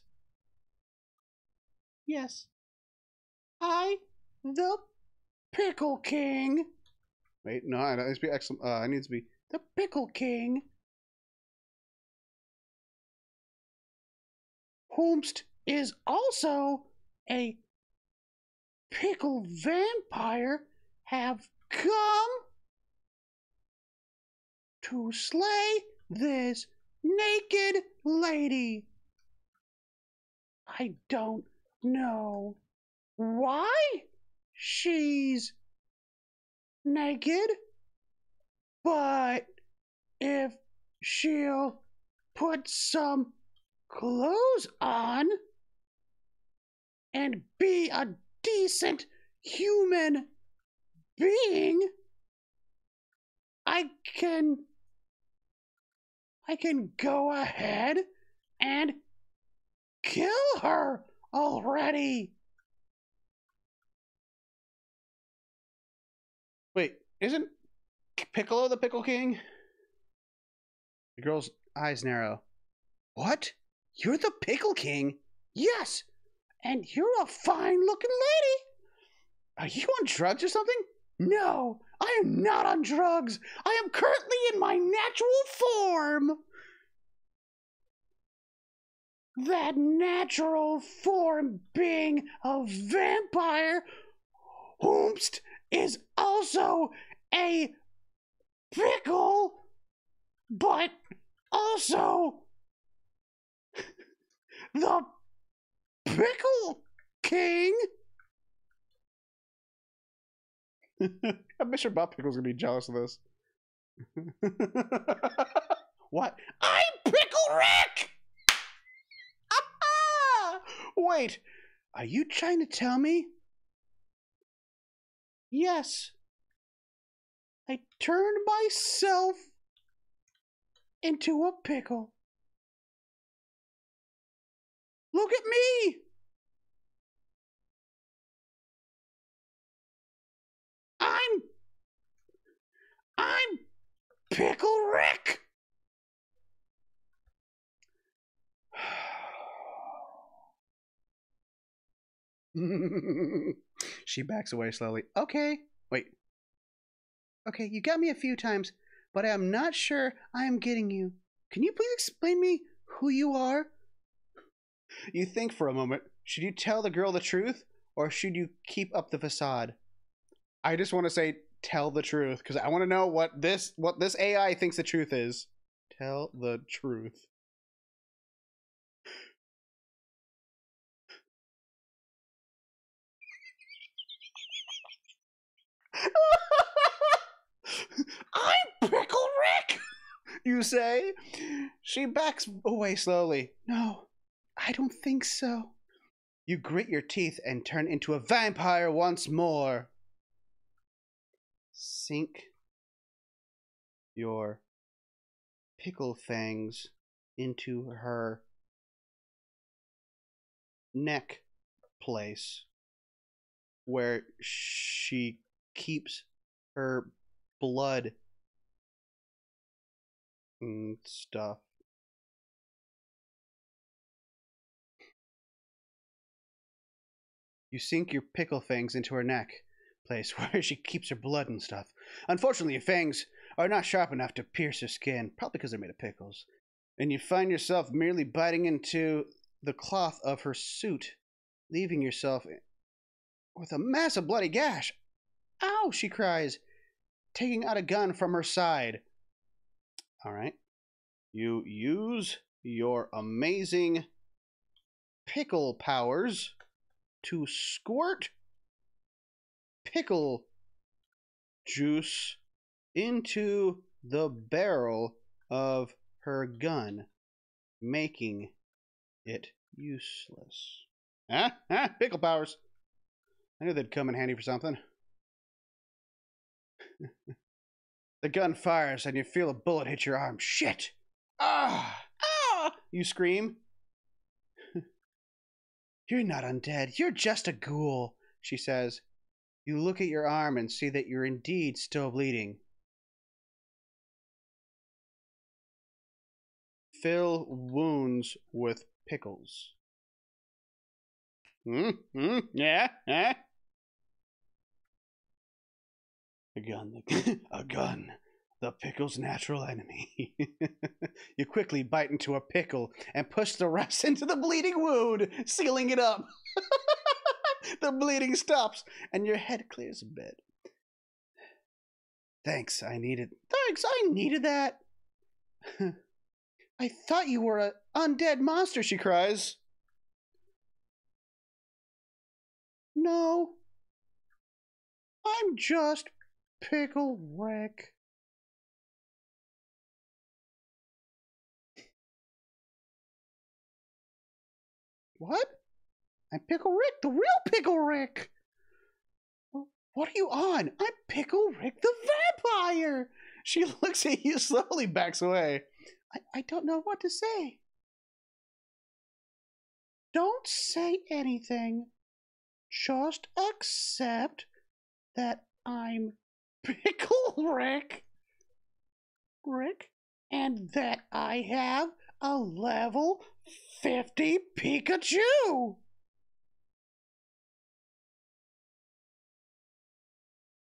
Yes. I, the Pickle King. Wait, no, I need to be excellent. Uh, it needs to be the Pickle King. Whomst is also a pickle vampire have come to slay this naked lady. I don't know why she's naked, but if she'll put some clothes on and be a decent human being, I can I can go ahead and kill her already. Wait, isn't Piccolo the Pickle King? The girl's eyes narrow. What? You're the Pickle King? Yes, and you're a fine looking lady. Are you on drugs or something? No, I am not on drugs. I am currently in my natural form. That natural form being a vampire, whomst is also a pickle, but also the Pickle King. I'm sure Bob Pickle's gonna be jealous of this. what? I'm Pickle Rick! Wait, are you trying to tell me? Yes. I turned myself into a pickle. Look at me! I'm. I'm Pickle Rick! she backs away slowly. Okay. Wait. Okay, you got me a few times, but I am not sure I am getting you. Can you please explain me who you are? You think for a moment. Should you tell the girl the truth, or should you keep up the facade? I just want to say tell the truth because I want to know what this what this AI thinks the truth is. Tell the truth. I'm Pickle Rick! You say? She backs away slowly. No, I don't think so. You grit your teeth and turn into a vampire once more. Sink your pickle fangs into her neck place where she keeps her blood and stuff. You sink your pickle fangs into her neck, place where she keeps her blood and stuff. Unfortunately, your fangs are not sharp enough to pierce her skin, probably because they're made of pickles. And you find yourself merely biting into the cloth of her suit, leaving yourself with a massive bloody gash. Ow, she cries, taking out a gun from her side. All right. You use your amazing pickle powers to squirt pickle juice into the barrel of her gun, making it useless. Huh? Huh? Pickle powers. I knew they'd come in handy for something. the gun fires and you feel a bullet hit your arm. Shit! Ah! Ah! You scream. You're not undead. You're just a ghoul, she says. You look at your arm and see that you're indeed still bleeding. Fill wounds with pickles. Hmm? Hmm? Yeah? Eh? A gun. a gun. The pickle's natural enemy. you quickly bite into a pickle and push the rest into the bleeding wound, sealing it up. the bleeding stops and your head clears a bit. Thanks, I needed. Thanks, I needed that. I thought you were an undead monster, she cries. No, I'm just Pickle Rick. What? I'm Pickle Rick, the real Pickle Rick. What are you on? I'm Pickle Rick the vampire. She looks at you slowly, backs away. I, I don't know what to say. Don't say anything. Just accept that I'm Pickle Rick. Rick, and that I have a level 50 Pikachu.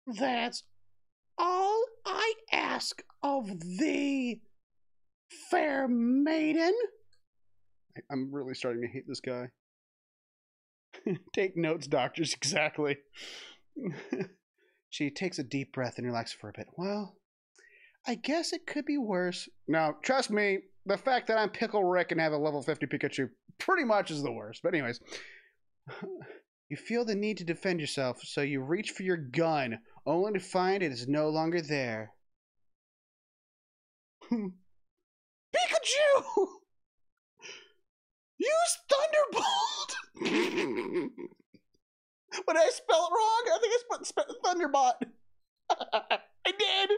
That's all I ask of thee, fair maiden. I'm really starting to hate this guy. Take notes, doctors, exactly. she takes a deep breath and relaxes for a bit. Well, I guess it could be worse. Now, trust me, the fact that I'm Pickle Rick and have a level 50 Pikachu pretty much is the worst. But, anyways, you feel the need to defend yourself, so you reach for your gun, only to find it is no longer there. Pikachu! Use Thunderbolt! but I spell it wrong. I think I spelled Thunderbot. I did.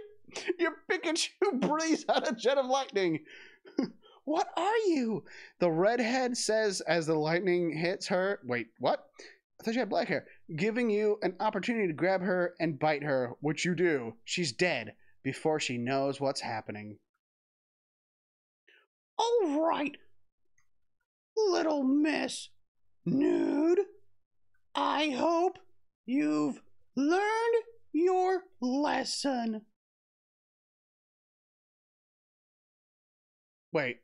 Your Pikachu breathes out a jet of lightning. what are you? The redhead says as the lightning hits her. Wait, what? I thought she had black hair. Giving you an opportunity to grab her and bite her, which you do. She's dead before she knows what's happening. All right, little miss nude. I hope you've learned your lesson. Wait.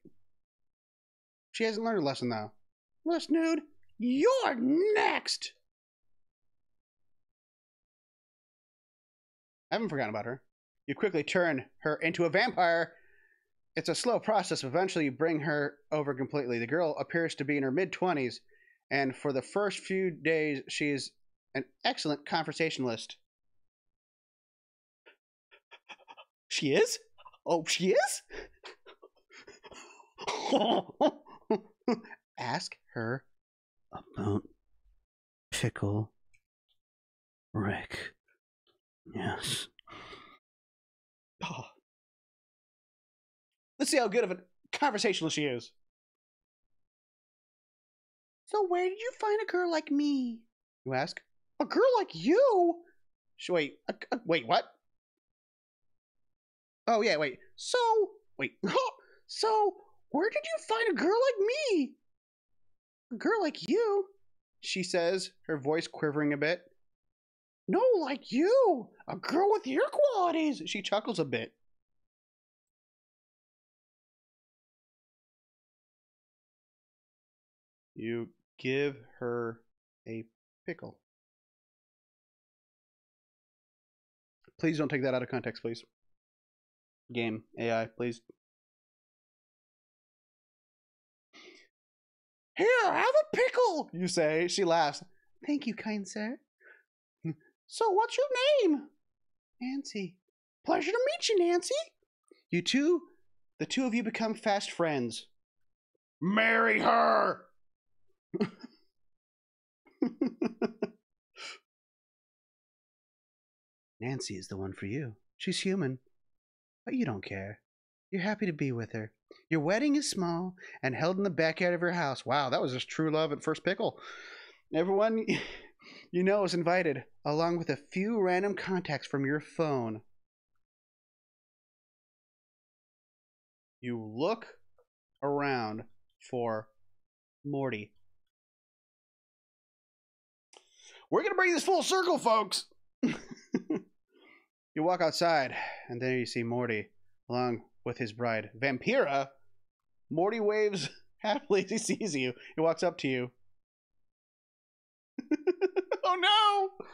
She hasn't learned a lesson, though. Les Nude, you're next! I haven't forgotten about her. You quickly turn her into a vampire. It's a slow process. Eventually, you bring her over completely. The girl appears to be in her mid 20s, and for the first few days, she is an excellent conversationalist. She is? Oh, she is? Ask her about Pickle Rick. Yes. Oh. Let's see how good of a conversationalist she is. So, where did you find a girl like me? You ask. A girl like you? Wait, a, a, wait, what? Oh, yeah, wait. So, wait. so, where did you find a girl like me? A girl like you? she says, her voice quivering a bit. No, like you, a girl with your qualities. She chuckles a bit. You give her a pickle. Please don't take that out of context, please. Game, AI, please. Here, have a pickle, You say. She laughs. Thank you, kind sir. So, what's your name? Nancy. Pleasure to meet you, Nancy. You two, the two of you become fast friends. Marry her. Nancy is the one for you. She's human. But you don't care. You're happy to be with her. Your wedding is small and held in the backyard of her house. Wow, that was just true love at first pickle. Everyone you know is invited, along with a few random contacts from your phone. You look around for Morty. We're gonna bring this full circle, folks. You walk outside, and there you see Morty, along with his bride, Vampira. Morty waves happily as he sees you. He walks up to you. Oh no.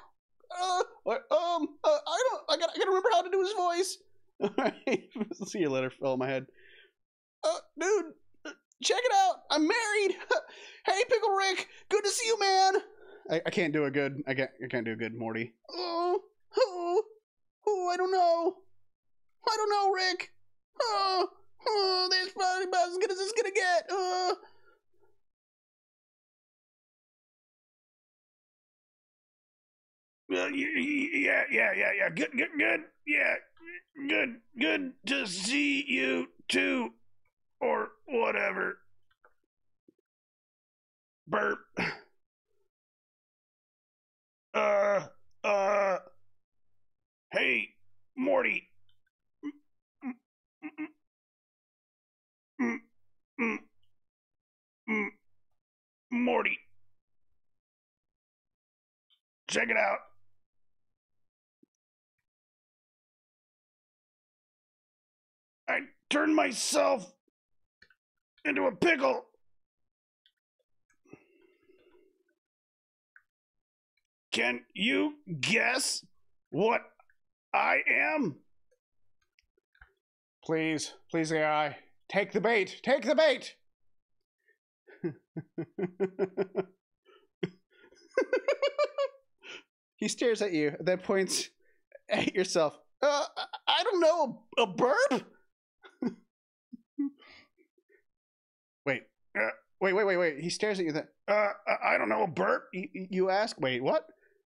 Uh, um, uh, I don't. I gotta, I gotta remember how to do his voice. All right. see you later. Fell in my head. Uh, dude, uh, check it out. I'm married. hey, Pickle Rick. Good to see you, man. I, I can't do a good. I can't. I can't do a good Morty. Oh, oh, oh, I don't know. I don't know, Rick. Oh, oh, that's probably about as good as it's gonna get. Uh, Well, yeah, yeah, yeah, yeah. Good, good, good. Yeah, good, good to see you too, or whatever. Burp. Uh, uh. Hey, Morty. Morty. Check it out. I turned myself into a pickle. Can you guess what I am? Please, please, AI, take the bait. Take the bait. he stares at you, then points at yourself. uh, I- don't know. A burp? Wait, uh, wait, wait, wait, wait. He stares at you. Then Uh, I I don't know, a burp? you, you ask, "Wait, what?"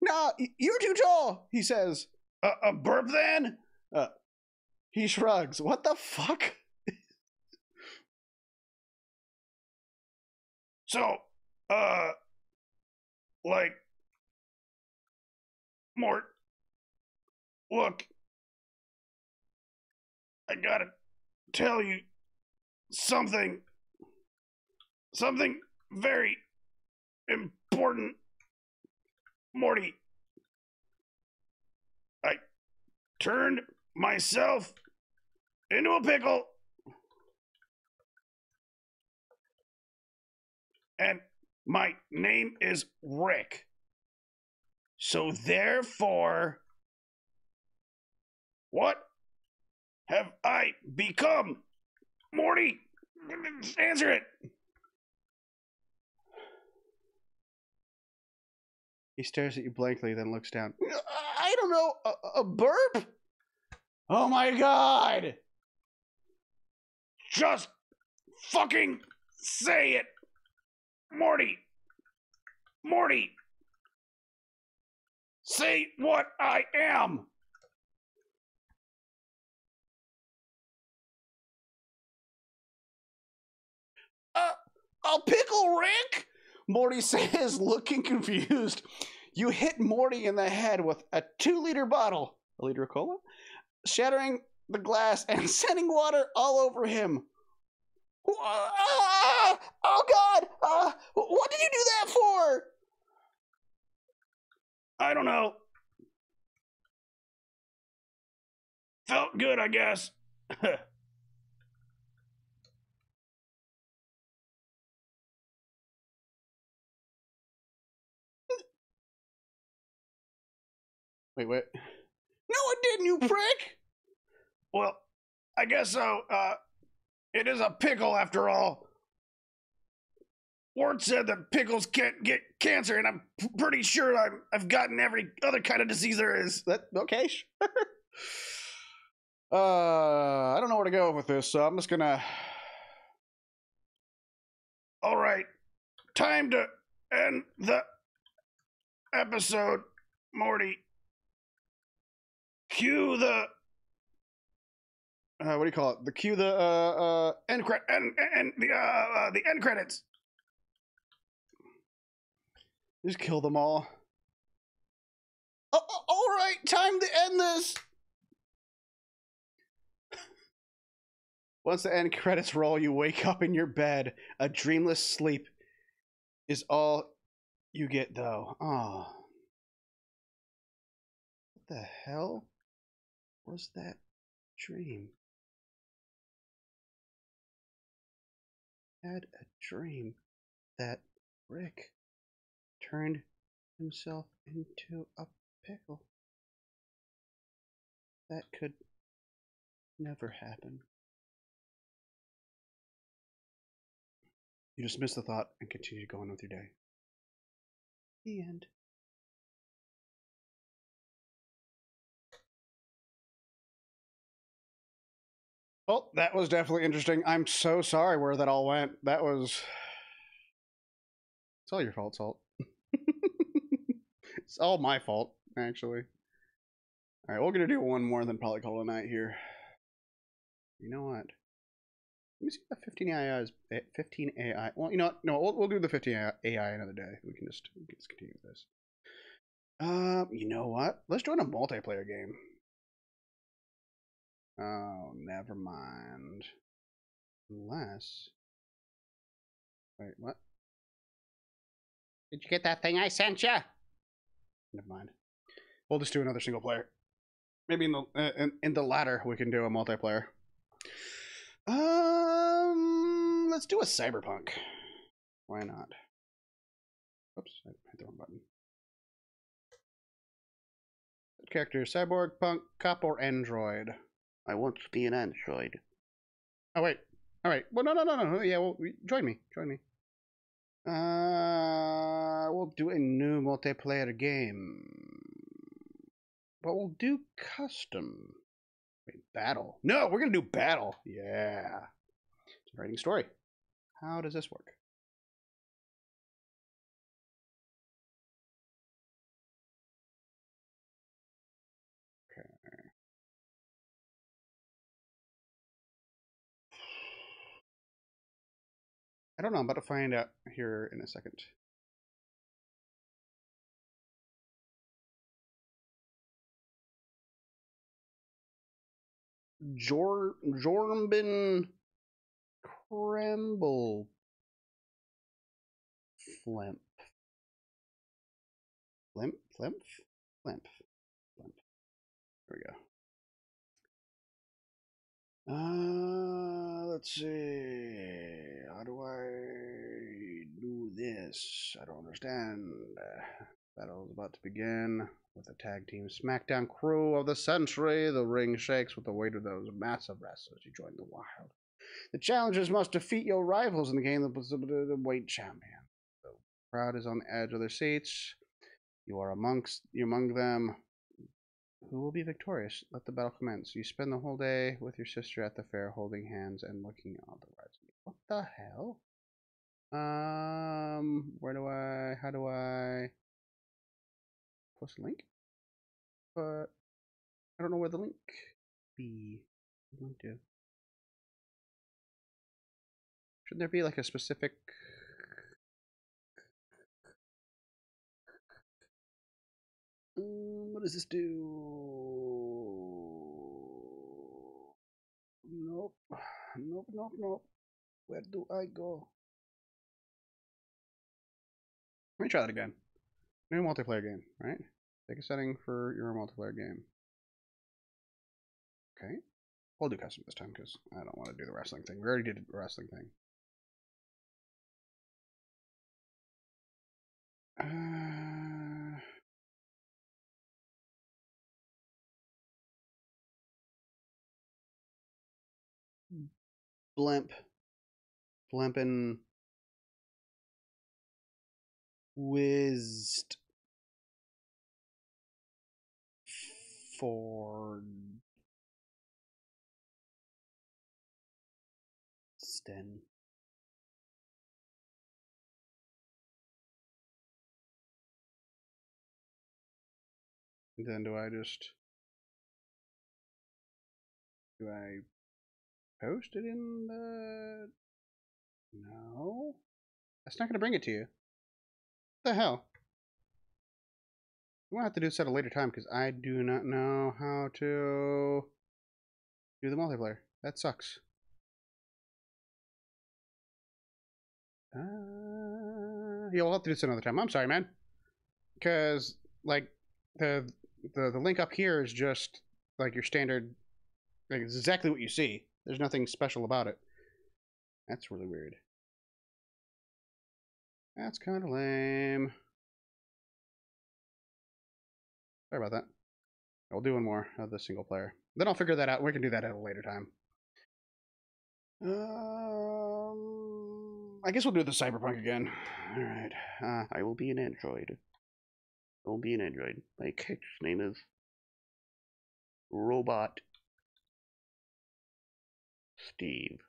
Nah, y- you're too tall. He says. A, a burp then? Uh, He shrugs. What the fuck? So, uh, like, Mort, look, I gotta tell you something, something very important, Morty. I turned myself into a pickle. and my name is Rick. So therefore, what have I become? Morty, answer it. He stares at you blankly, then looks down. I don't know. A, a burp? Oh my god! Just fucking say it. Morty. Morty. Say what I am. Uh, a pickle, Rick? Morty says, looking confused. You hit Morty in the head with a two liter bottle, a liter of cola, shattering the glass and sending water all over him. Ah, oh God! Uh, what did you do that for? I don't know. Felt good, I guess. Wait, wait. No, I didn't, you prick! well, I guess so. Uh, it is a pickle after all. Ward said that pickles can't get cancer, and I'm pretty sure I'm, I've gotten every other kind of disease there is. That okay? Sure. uh, I don't know where to go with this, so I'm just gonna. All right, time to end the episode, Morty. Cue the Uh, what do you call it? The cue the uh uh. end credit and and the uh, uh the end credits. Just kill them all. Oh, oh, all right, time to end this. Once the end credits roll, you wake up in your bed. A dreamless sleep is all you get, though. Oh. What the hell was that dream? Had a dream that Rick turned himself into a pickle. That could never happen. You dismiss the thought and continue going with your day. The end. Well, that was definitely interesting. I'm so sorry where that all went. That was. It's all your fault, Salt. it's all my fault, actually. All right, we're gonna do one more, then probably call it a night here. You know what? Let me see the 15 AI is 15 AI. Well, you know what? No, we'll, we'll do the 15 AI another day. We can just, we can just continue this. Um, you know what? Let's join a multiplayer game. Oh, never mind. Unless. Wait, what? Did you get that thing I sent you? Never mind. We'll just do another single player. Maybe in the uh, in, in the latter we can do a multiplayer. Um, let's do a cyberpunk. Why not? Oops, I hit the wrong button. Character: cyborg, punk, cop, or android. I want to be an android. Oh wait. All right. Well, no, no, no, no. no. Yeah. Well, join me. Join me. Uh, we'll do a new multiplayer game, but we'll do custom. Wait, battle? No, we're gonna do battle. Yeah. It's writing story. How does this work? I don't know. I'm about to find out here in a second. Jor Jormbin Kremble Flimp. Flimp? Flimp? Flimp. Flimp. There we go. Uh, let's see. How do I do this? I don't understand. Battle is about to begin with the tag team SmackDown crew of the century. The ring shakes with the weight of those massive wrestlers who joined the Wild. The challengers must defeat your rivals in the game of the weight champion. The crowd is on the edge of their seats. You are amongst you among them. Who will be victorious? Let the battle commence. You spend the whole day with your sister at the fair, holding hands and looking on the rides. What the hell? Um, where do I? How do I? Post a link? But I don't know where the link be. Link to. Shouldn't there be like a specific? Um, what does this do? Nope. Nope, nope, nope. Where do I go? Let me try that again. New multiplayer game, right? Take a setting for your multiplayer game. Okay. We'll do custom this time because I don't want to do the wrestling thing. We already did the wrestling thing. Uh, blimp. Blimpin' whizzed for Sten. Then do I just do I post it in the no? That's not gonna bring it to you. What the hell? We'll have to do this at a later time because I do not know how to do the multiplayer. That sucks. Uh, we'll have to do this another time. I'm sorry, man. Because like the the the link up here is just like your standard, like it's exactly what you see. There's nothing special about it. That's really weird. That's kind of lame. Sorry about that. I'll do one more of the single player. Then I'll figure that out. We can do that at a later time. Um, I guess we'll do the cyberpunk again. All right. Uh, I will be an android. I will be an android. My character's name is Robot Steve.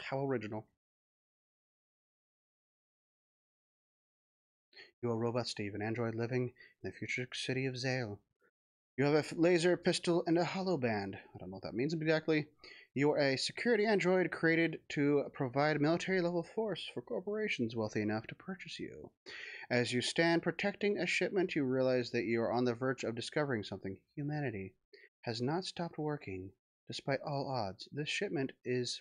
How original. You are Robot Steve, an android living in the futuristic city of Zail. You have a laser pistol and a holoband. I don't know what that means exactly. You are a security android created to provide military level force for corporations wealthy enough to purchase you. As you stand protecting a shipment, you realize that you are on the verge of discovering something. Humanity has not stopped working, despite all odds. This shipment is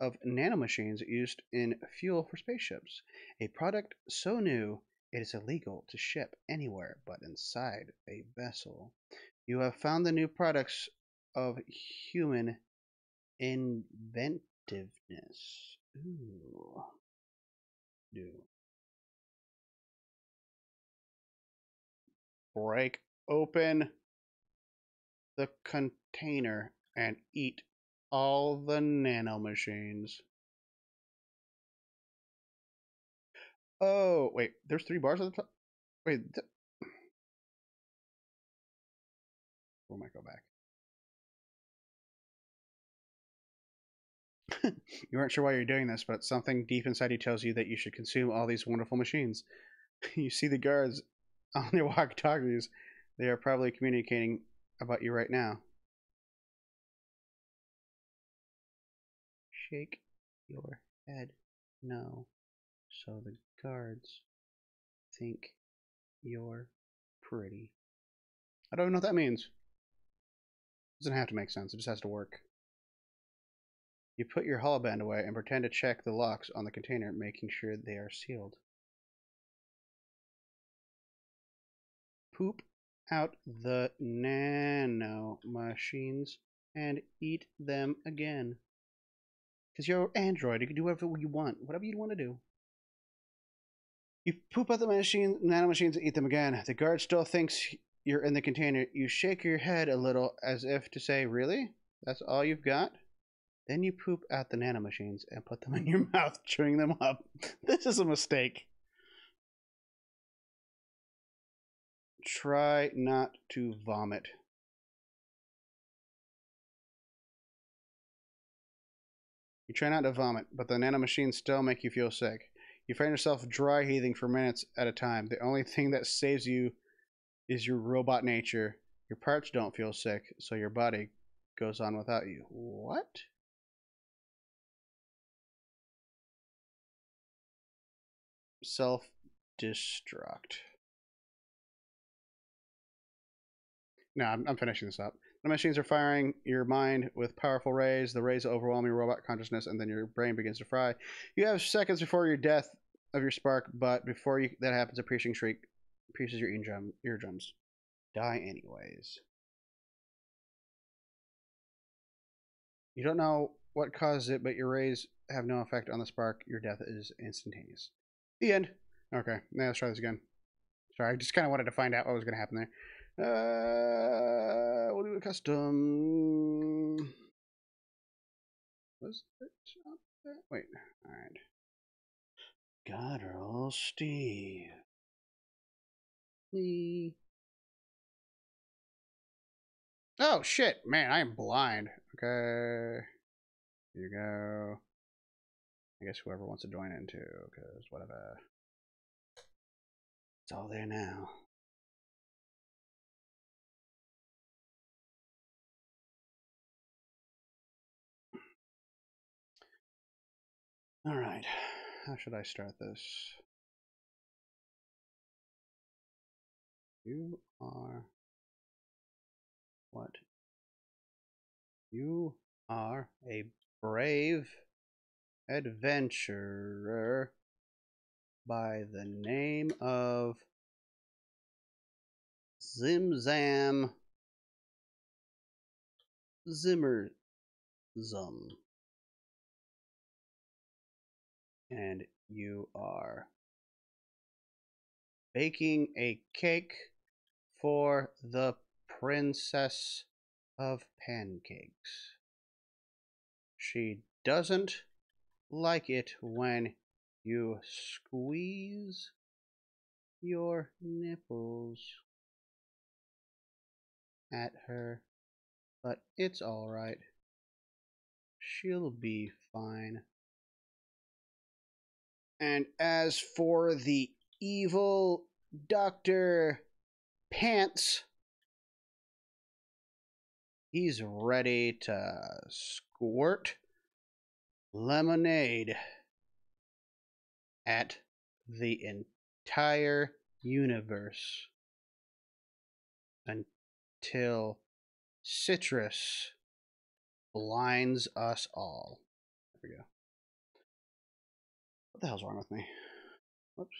of nanomachines used in fuel for spaceships, a product so new it is illegal to ship anywhere but inside a vessel. You have found the new products of human inventiveness. Ooh. Do. Break open the container and eat all the nanomachines. Oh, wait, there's three bars at the top? Wait, th- where might go back? you aren't sure why you're doing this, but something deep inside you tells you that you should consume all these wonderful machines. you see the guards on their walkie talkies. They are probably communicating about you right now. Shake your head no, so the guards think you're pretty. I don't know what that means. It Doesn't have to make sense, it just has to work. You put your holoband away and pretend to check the locks on the container, making sure they are sealed. Poop out the nano machines and eat them again. Because you're Android, you can do whatever you want, whatever you want to do. You poop out the machine, nano machines and eat them again. The guard still thinks you're in the container. You shake your head a little as if to say, Really? That's all you've got? Then you poop out the nanomachines and put them in your mouth, chewing them up. This is a mistake. Try not to vomit. You try not to vomit, but the nanomachines still make you feel sick. You find yourself dry heaving for minutes at a time. The only thing that saves you is your robot nature. Your parts don't feel sick, so your body goes on without you. What? Self destruct. No, I'm, I'm finishing this up. The machines are firing your mind with powerful rays. The rays overwhelm your robot consciousness, and then your brain begins to fry. You have seconds before your death of your spark, but before you, that happens, a piercing shriek pierces your eardrum, eardrums. Die anyways. You don't know what caused it, but your rays have no effect on the spark. Your death is instantaneous. The end. Okay, now let's try this again. Sorry, I just kind of wanted to find out what was going to happen there. Uh, we'll do a custom. Was it up there? Wait, all right. Guttural Steve. Me. Oh shit, man, I am blind. Okay. Here you go. I guess whoever wants to join in too, because whatever. It's all there now. All right. How should I start this? You are what? You are a brave adventurer by the name of Zimzam Zimmerzum. And you are baking a cake for the Princess of Pancakes. She doesn't like it when you squeeze your nipples at her, but it's alright. She'll be fine. And as for the evil Dr. Pants, he's ready to squirt lemonade at the entire universe until citrus blinds us all. There we go. The hell's wrong with me? Whoops.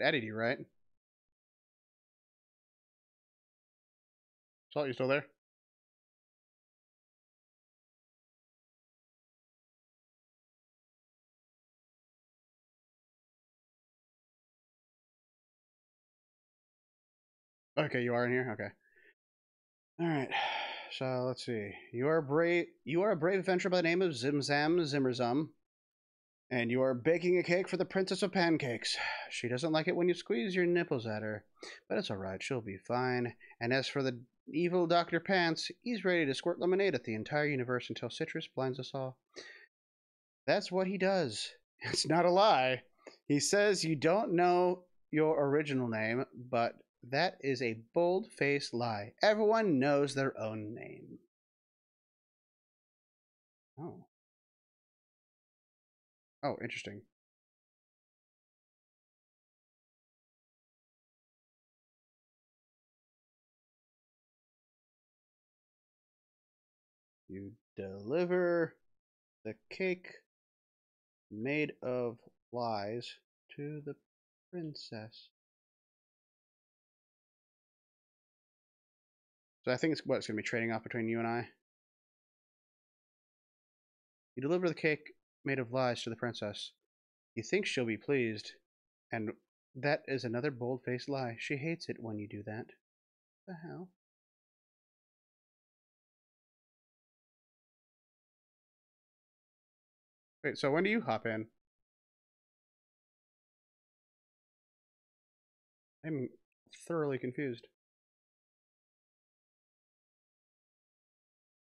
Added you, right? Salt, you still there? Okay, you are in here. Okay. All right. So let's see. You are brave. You are a brave adventurer by the name of Zimzam Zimmerzum, and you are baking a cake for the Princess of Pancakes. She doesn't like it when you squeeze your nipples at her, but it's all right. She'll be fine. And as for the evil Doctor Pants, he's ready to squirt lemonade at the entire universe until citrus blinds us all. That's what he does. It's not a lie. He says you don't know your original name, but that is a bold faced lie. Everyone knows their own name. Oh. Oh, interesting. You deliver the cake made of lies to the princess. So I think it's what's going to be trading off between you and I. You deliver the cake made of lies to the princess. You think she'll be pleased, and that is another bold-faced lie. She hates it when you do that. The hell? Wait, so when do you hop in? I'm thoroughly confused.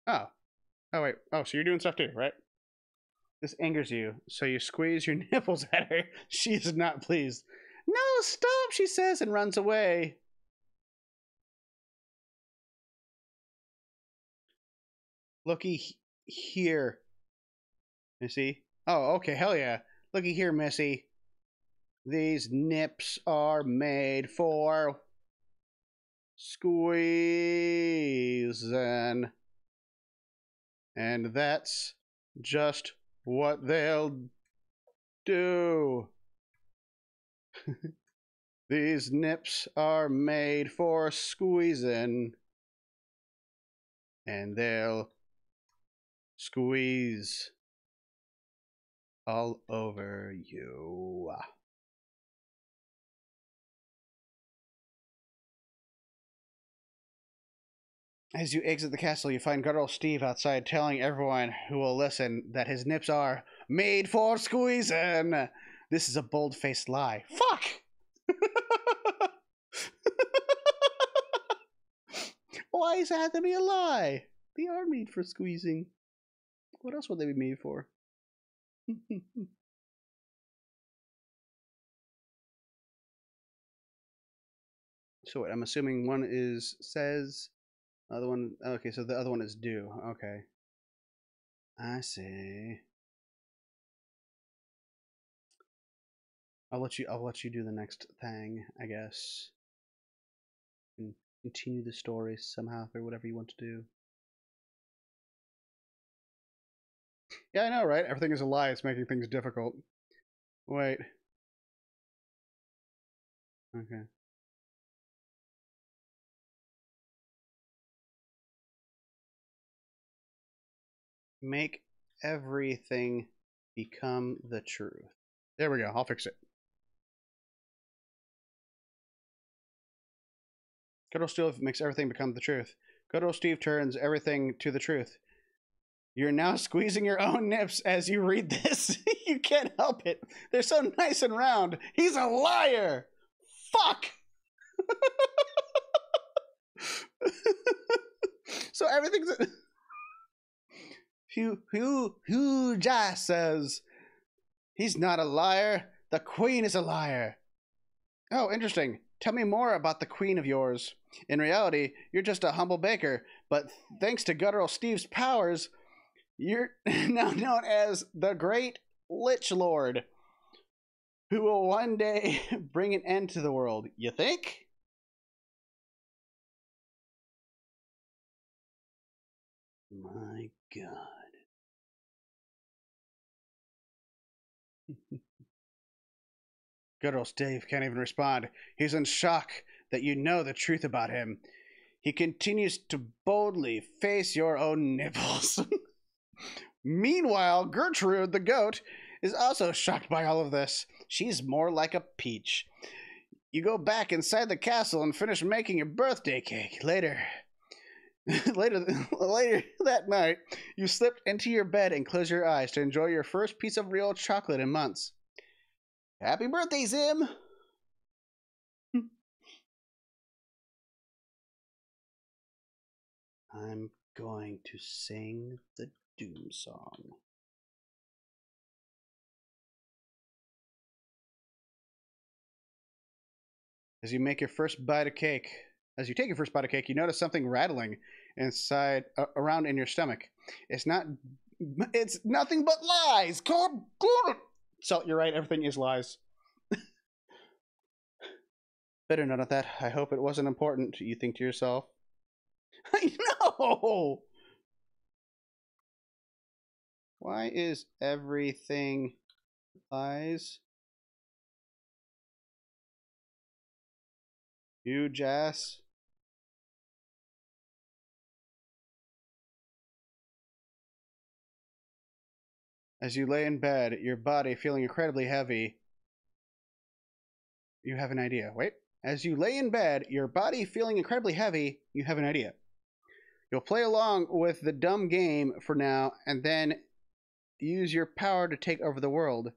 Oh. Oh, wait. Oh, so you're doing stuff too, right? This angers you, so you squeeze your nipples at her. She is not pleased. No, stop, she says, and runs away. Looky here, Missy. Oh, okay, hell yeah. Looky here, Missy. These nips are made for squeezing. And that's just what they'll do. These nips are made for squeezing, and they'll squeeze all over you. As you exit the castle, you find Guttural Steve outside telling everyone who will listen that his nips are made for squeezing. This is a bold faced lie. Fuck! Why is that to be a lie? They are made for squeezing. What else would they be made for? so I'm assuming one is says, other one. Okay, so the other one is due. Okay, I see. I'll let you. I'll let you do the next thing, I guess. And continue the story somehow or whatever you want to do. Yeah, I know, right? Everything is a lie. It's making things difficult. Wait. Okay. Make everything become the truth. There we go. I'll fix it. Good old Steve makes everything become the truth. Good old Steve turns everything to the truth. You're now squeezing your own nips as you read this. you can't help it. They're so nice and round. He's a liar. Fuck. so everything's. Hugh, Hugh, Hugh Jass says, He's not a liar. The queen is a liar. Oh, interesting. Tell me more about the queen of yours. In reality, you're just a humble baker, but thanks to Guttural Steve's powers, you're now known as the Great Lich Lord, who will one day bring an end to the world. You think? My God. Good old Steve can't even respond. He's in shock that you know the truth about him. He continues to boldly face your own nipples. Meanwhile, Gertrude, the goat, is also shocked by all of this. She's more like a peach. You go back inside the castle and finish making your birthday cake. Later, later, later that night, you slip into your bed and close your eyes to enjoy your first piece of real chocolate in months. Happy birthday, Zim! I'm going to sing the Doom song. As you make your first bite of cake, as you take your first bite of cake, you notice something rattling inside, uh, around in your stomach. It's not, it's nothing but lies. God, God. So you're right. Everything is lies. Better none of that. I hope it wasn't important. You think to yourself. I know. Why is everything lies? Huge ass. As you lay in bed, your body feeling incredibly heavy, you have an idea. Wait. As you lay in bed, your body feeling incredibly heavy, you have an idea. You'll play along with the dumb game for now and then use your power to take over the world.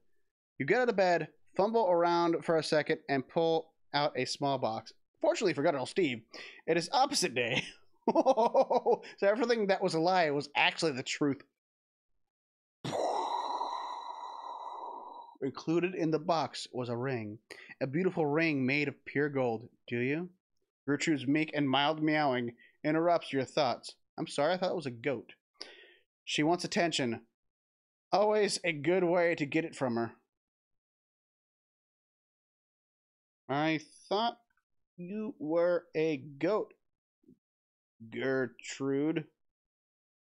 You get out of bed, fumble around for a second, and pull out a small box. Fortunately for Guttural Steve, it is opposite day. so everything that was a lie was actually the truth. Included in the box was a ring, a beautiful ring made of pure gold. Do you? Gertrude's meek and mild meowing interrupts your thoughts. I'm sorry, I thought it was a goat. She wants attention. Always a good way to get it from her. I thought you were a goat, Gertrude.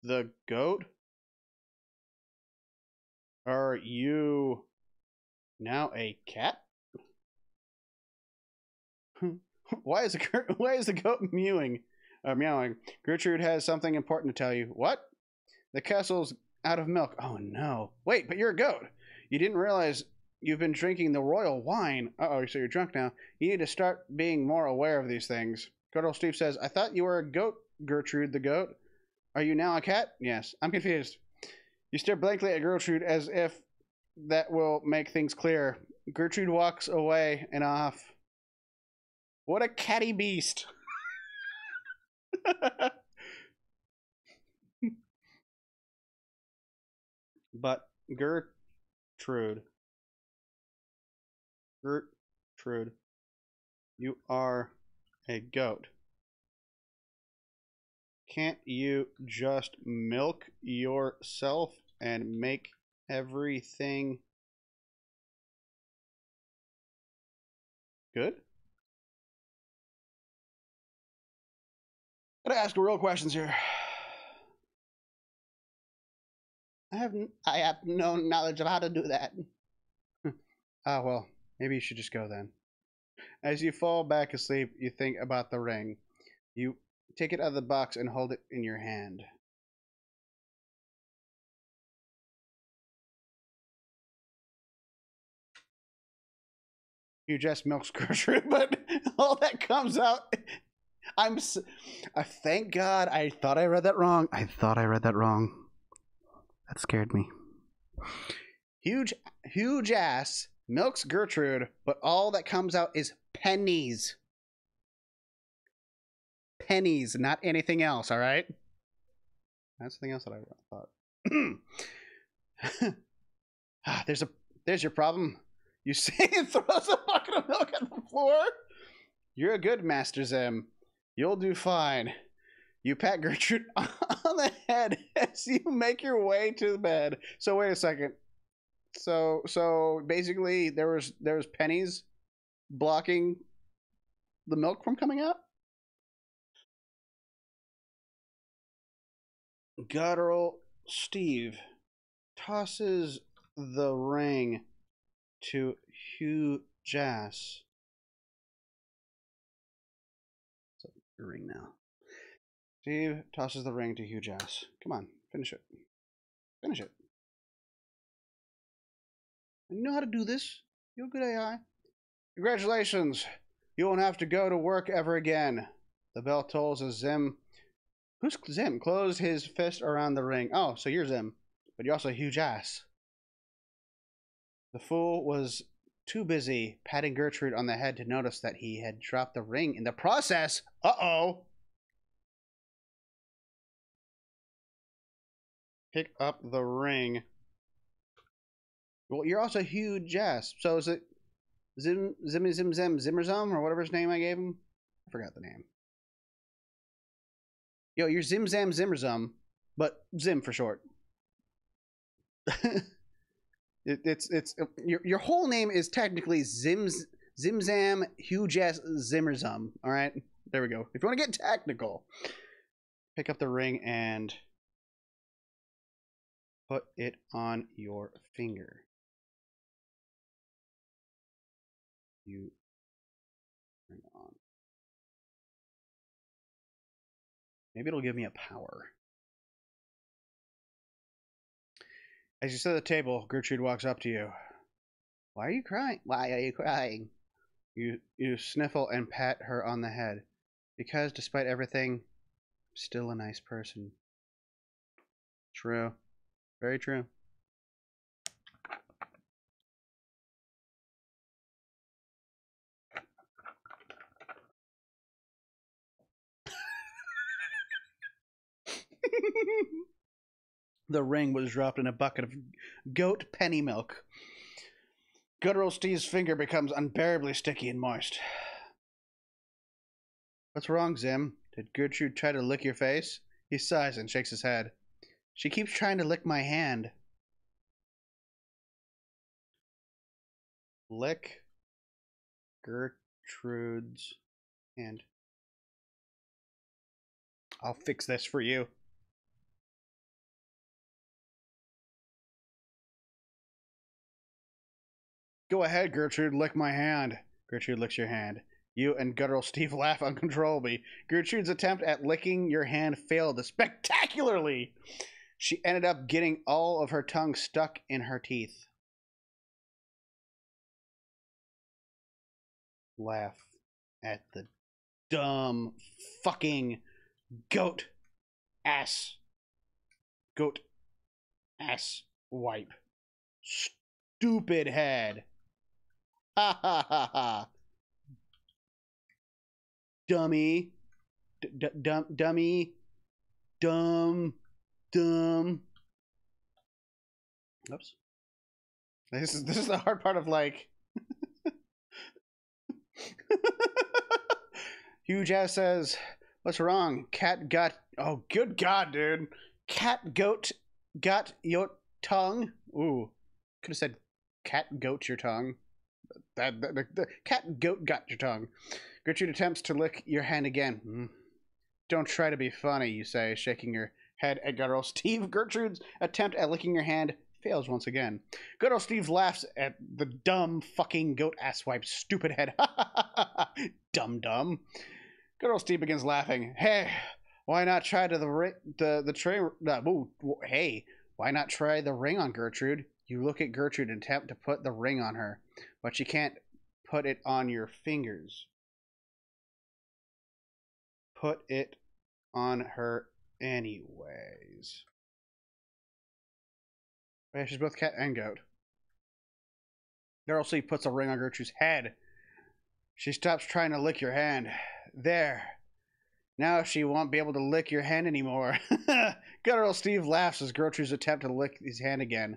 The goat? Are you Now a cat? why is the why is the goat mewing? Uh, meowing. Gertrude has something important to tell you. What? The castle's out of milk. Oh no. Wait, but you're a goat. You didn't realize you've been drinking the royal wine. Uh oh, so you're drunk now. You need to start being more aware of these things. Old Steve says, I thought you were a goat, Gertrude the goat. Are you now a cat? Yes. I'm confused. You stare blankly at Gertrude as if that will make things clear. Gertrude walks away and off. What a catty beast. but Gertrude. Gertrude. You are a goat. Can't you just milk yourself and make everything good? Gotta ask real questions here. I have I have no knowledge of how to do that. ah well, maybe you should just go then. As you fall back asleep, you think about the ring. You take it out of the box and hold it in your hand. You just milk Gertrude, but all that comes out. I'm. I thank God. I thought I read that wrong. I thought I read that wrong. That scared me. Huge, huge ass milks Gertrude, but all that comes out is pennies. Pennies, not anything else, all right? That's something else that I thought. ah, there's a there's your problem. You see it throws a bucket of milk on the floor. You're a good master Zim. You'll do fine. You pat Gertrude on the head as you make your way to the bed. So wait a second. So so basically there was there was pennies blocking the milk from coming out? Guttural Steve tosses the ring to Hugh Jass. So ring now. Steve tosses the ring to Hugh Jass. Come on, finish it. Finish it. You know how to do this. You're a good AI. Congratulations. You won't have to go to work ever again. The bell tolls as Zim. Who's Zim? Closed his fist around the ring. Oh, so you're Zim. But you're also a huge ass. The fool was too busy patting Gertrude on the head to notice that he had dropped the ring in the process. Uh oh. Pick up the ring. Well, you're also huge ass. So is it Zim Zim Zim Zim Zimmerzum or whatever his name I gave him? I forgot the name. Yo, you're Zim Zam Zimmerzum, but Zim for short. it, it's it's um, your your whole name is technically Zim Zimzam Huge Ass Zimmerzum. All right, there we go. If you want to get technical, pick up the ring and put it on your finger. You. Maybe it'll give me a power. As you sit at the table, Gertrude walks up to you. Why are you crying? Why are you crying? You you sniffle and pat her on the head. Because despite everything, I'm still a nice person. True. Very true. the ring was dropped in a bucket of goat penny milk. Guttural Steve's finger becomes unbearably sticky and moist. What's wrong, Zim? Did Gertrude try to lick your face? He sighs and shakes his head. She keeps trying to lick my hand. Lick Gertrude's hand. I'll fix this for you. Go ahead, Gertrude, lick my hand. Gertrude licks your hand. You and guttural Steve laugh uncontrollably. Gertrude's attempt at licking your hand failed spectacularly. She ended up getting all of her tongue stuck in her teeth. Laugh at the dumb fucking goat ass goat ass wipe. Stupid head. Ha ha ha ha. Dummy. D- dum- dummy. Dumb. Dumb. Oops. This is this is the hard part of like. Huge ass says, "What's wrong? Cat got oh good god, dude. Cat goat got your tongue. Ooh, could have said cat goat your tongue. That, that the, the cat goat got your tongue. Gertrude attempts to lick your hand again. Mm. Don't try to be funny, you say, shaking your head at Guttural Steve. Gertrude's attempt at licking your hand fails once again. Guttural Steve laughs at the dumb fucking goat asswipe stupid head. dumb dumb. Guttural Steve begins laughing. Hey, why not try to the ri- the the tray? Uh, ooh, hey, why not try the ring on Gertrude? You look at Gertrude and attempt to put the ring on her, but you can't put it on your fingers. Put it on her anyways. Yeah, she's both cat and goat. Daryl C puts a ring on Gertrude's head. She stops trying to lick your hand. There. Now she won't be able to lick your hand anymore. Guttural Steve laughs as Gertrude's attempt to lick his hand again.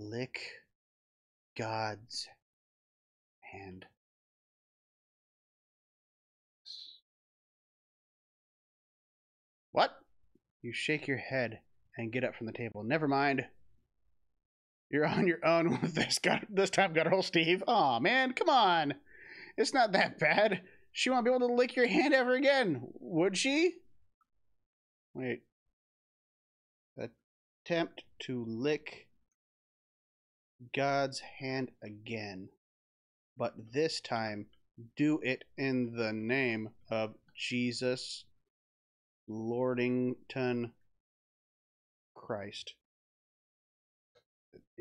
Lick God's hand. What? You shake your head and get up from the table. Never mind. You're on your own with this guy, this time, Guttural Steve. Aw, man, come on. It's not that bad. She won't be able to lick your hand ever again, would she? Wait. Attempt to lick God's hand again. But this time, do it in the name of Jesus Lordington Christ.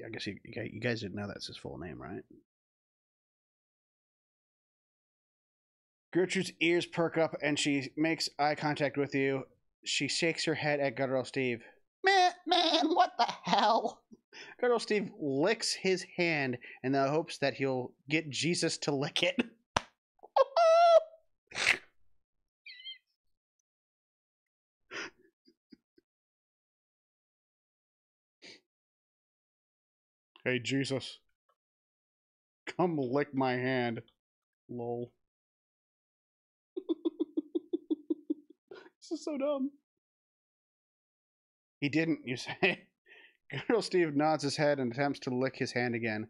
I guess you, you guys didn't know that's his full name, right? Gertrude's ears perk up and she makes eye contact with you. She shakes her head at Guttural Steve. Man, man, what the hell? Guttural Steve licks his hand in the hopes that he'll get Jesus to lick it. hey, Jesus. Come lick my hand. Lol. this is so dumb. He didn't, you say? Guttural Steve nods his head and attempts to lick his hand again,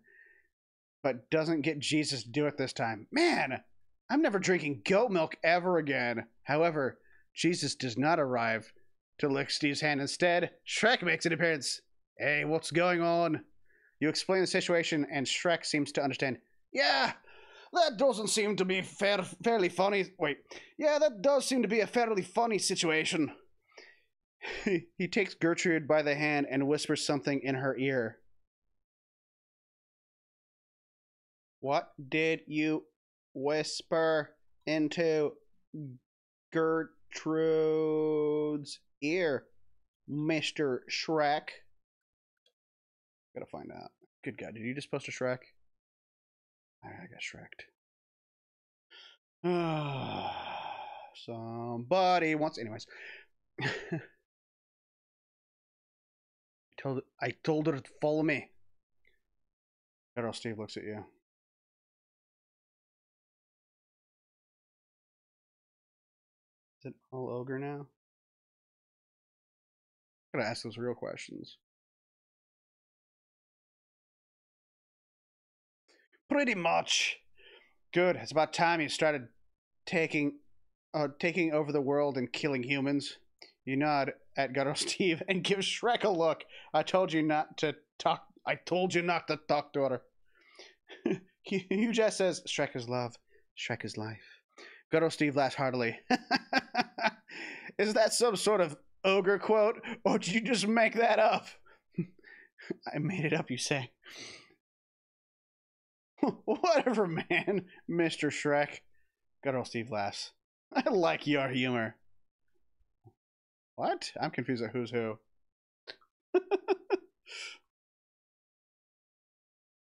but doesn't get Jesus to do it this time. Man, I'm never drinking goat milk ever again. However, Jesus does not arrive to lick Steve's hand. Instead, Shrek makes an appearance. Hey, what's going on? You explain the situation, and Shrek seems to understand. Yeah, that doesn't seem to be fair, fairly funny. Wait, yeah, that does seem to be a fairly funny situation. he takes Gertrude by the hand and whispers something in her ear. What did you whisper into Gertrude's ear, Mr. Shrek? Gotta find out. Good God, did you just post a Shrek? I got Shreked. Somebody wants. Anyways. told I told her to follow me. Errol Steve looks at you. Is it all ogre now? I gotta ask those real questions. Pretty much. Good. It's about time you started taking uh, taking over the world and killing humans. You nod at Guttural Steve and gives Shrek a look. I told you not to talk. I told you not to talk to her. Hugh Jess says, Shrek is love. Shrek is life. Guttural Steve laughs heartily. is that some sort of ogre quote, or did you just make that up? I made it up, you say. Whatever, man, Mr. Shrek. Guttural Steve laughs. I like your humor. What? I'm confused at who's who.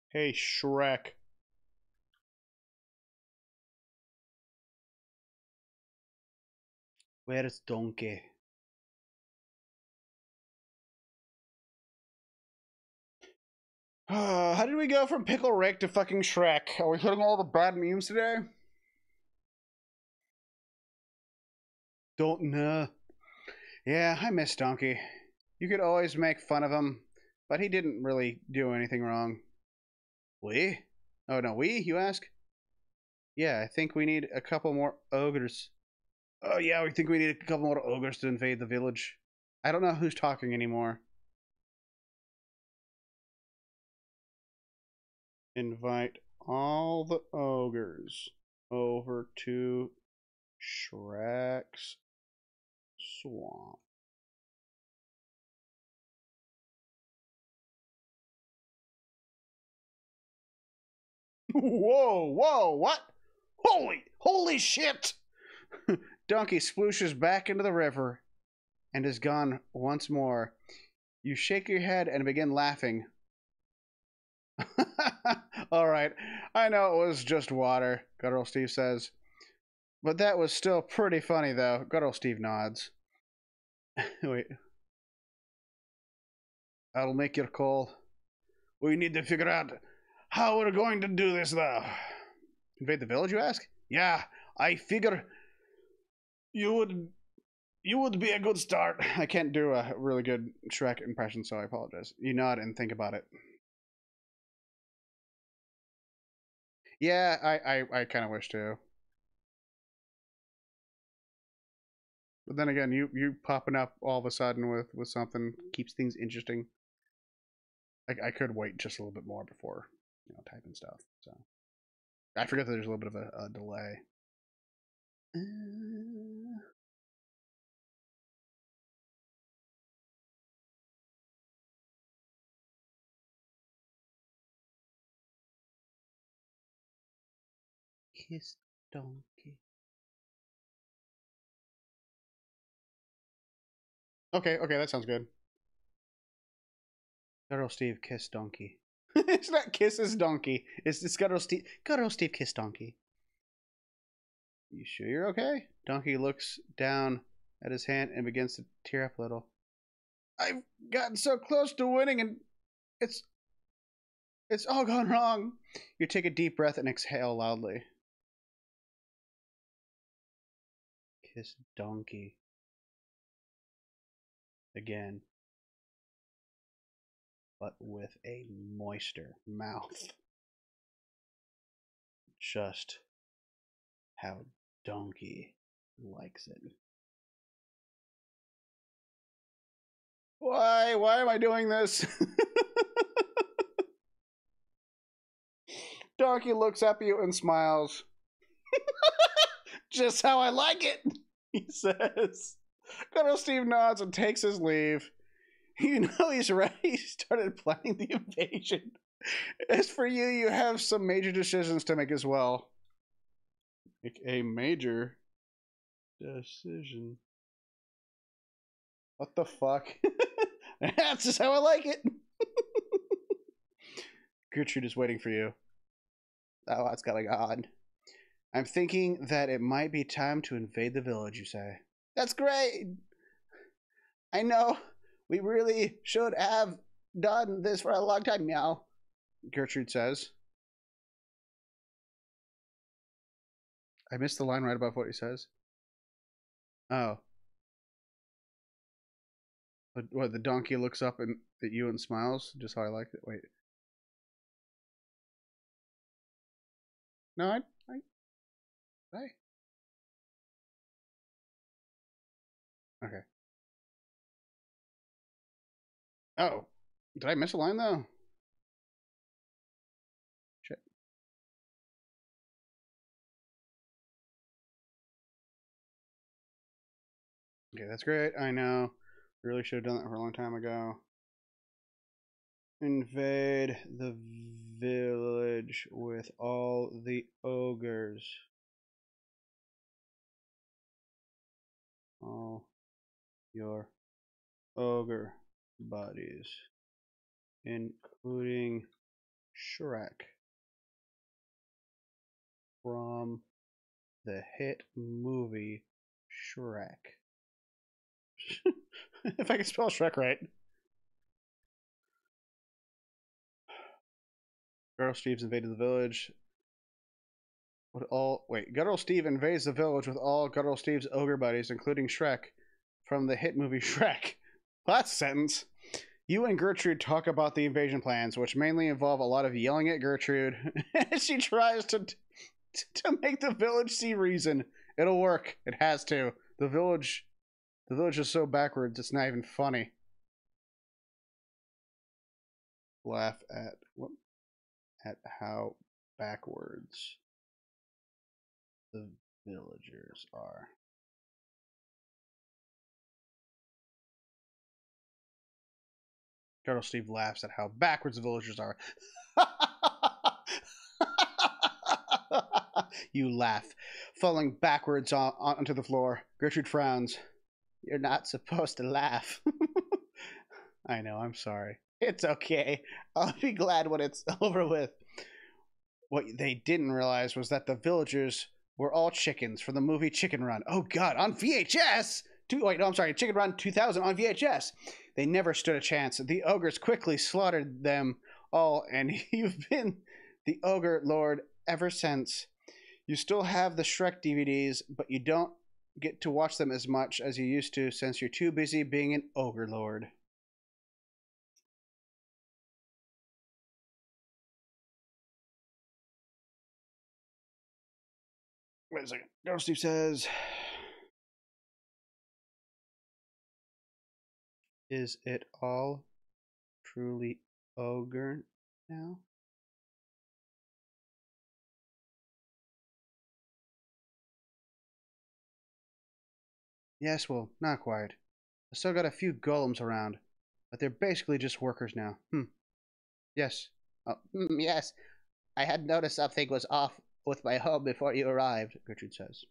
hey, Shrek. Where's Donkey? How did we go from Pickle Rick to fucking Shrek? Are we hitting all the bad memes today? Don't know. Yeah, I miss Donkey. You could always make fun of him, but he didn't really do anything wrong. We? Oh no, we, you ask? Yeah, I think we need a couple more ogres. Oh yeah, we think we need a couple more ogres to invade the village. I don't know who's talking anymore. Invite all the ogres over to Shrek's swamp. Whoa, whoa, what? Holy, holy shit! Donkey splooshes back into the river and is gone once more. You shake your head and begin laughing. All right, I know it was just water, Guttural Steve says. But that was still pretty funny, though. Good old Steve nods. Wait. I'll make your call. We need to figure out how we're going to do this, though. Invade the village, you ask? Yeah, I figure you would you would be a good start. I can't do a really good Shrek impression, so I apologize. You nod and think about it. Yeah, I I, I kind of wish to. But then again, you you popping up all of a sudden with with something keeps things interesting. I I could wait just a little bit more before you know typing stuff. So I forget that there's a little bit of a, a delay. Uh... Kiss donkey. Okay, okay, that sounds good. Guttural Steve kiss donkey. it's not kisses donkey. It's it's Guttural Steve. Guttural Steve kiss donkey. You sure you're okay? Donkey looks down at his hand and begins to tear up a little. I've gotten so close to winning and it's it's all gone wrong. You take a deep breath and exhale loudly. Kiss donkey. Again. But with a moister mouth. Just how donkey likes it. Why? Why am I doing this? Donkey looks at you and smiles. Just how I like it, he says. Guttural Steve nods and takes his leave. You know he's ready. He started planning the invasion. As for you, you have some major decisions to make as well. Make a major decision. What the fuck? That's just how I like it. Gertrude is waiting for you. Oh, that's going on. I'm thinking that it might be time to invade the village, you say. That's great. I know we really should have done this for a long time now, Gertrude says. I missed the line right above what he says. Oh. But what the donkey looks up and at you and smiles, just how I like it. Wait. No, I I I Okay. Oh, did I miss a line though? Shit. Okay, that's great. I know. Really should have done that for a long time ago. Invade the village with all the ogres. All your ogre buddies, including Shrek from the hit movie Shrek. if I can spell Shrek right. Girl Steve's invaded the village. With all wait, Guttural Steve invades the village with all Guttural Steve's ogre buddies, including Shrek from the hit movie Shrek. Last sentence. You and Gertrude talk about the invasion plans, which mainly involve a lot of yelling at Gertrude as she tries to to make the village see reason. It'll work. It has to. The village the village is so backwards it's not even funny. Laugh at what at how backwards the villagers are. Guttural Steve laughs at how backwards the villagers are. you laugh, falling backwards on, onto the floor. Gertrude frowns. You're not supposed to laugh. I know, I'm sorry. It's okay. I'll be glad when it's over with. What they didn't realize was that the villagers were all chickens from the movie Chicken Run. Oh God, on VHS. Two, wait, no, I'm sorry, Chicken Run 2000 on VHS. They never stood a chance. The ogres quickly slaughtered them all, and you've been the ogre lord ever since. You still have the Shrek DVDs, but you don't get to watch them as much as you used to since you're too busy being an ogre lord. Wait a second. Girl Steve says, Is it all truly ogre now? Yes, well, not quite. I still got a few golems around, but they're basically just workers now. Hmm. Yes. Oh, mm, yes. I had noticed something was off with my home before you arrived, Gertrude says.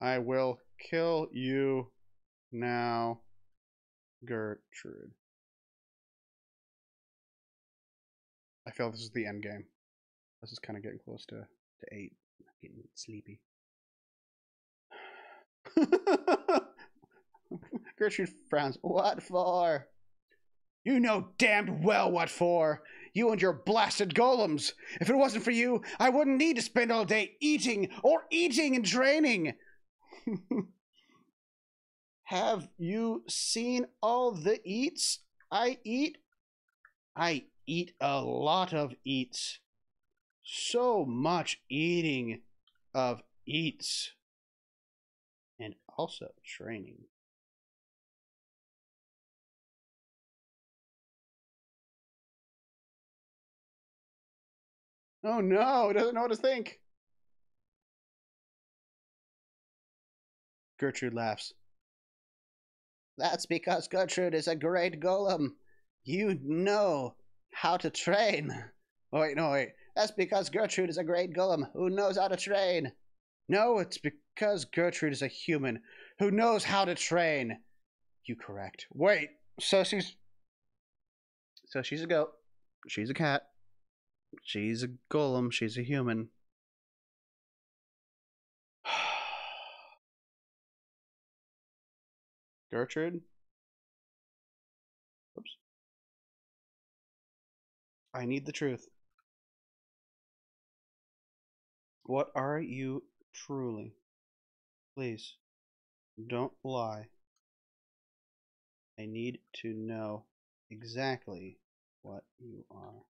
I will kill you now, Gertrude. I feel this is the end game. This is kind of getting close to, to eight. I'm getting sleepy. Gertrude frowns. What for? You know damned well what for. You and your blasted golems. If it wasn't for you, I wouldn't need to spend all day eating or eating and draining. Have you seen all the eats I eat? I eat a lot of eats. So much eating of eats. And also training. Oh no, doesn't know what to think. Gertrude laughs. That's because Gertrude is a great golem. You know how to train. Oh, wait, no, wait. That's because Gertrude is a great golem who knows how to train. No, it's because Gertrude is a human who knows how to train. You correct. Wait, so she's. So she's a goat. She's a cat. She's a golem. She's a human. Gertrude? Oops. I need the truth. What are you truly? Please, don't lie. I need to know exactly what you are.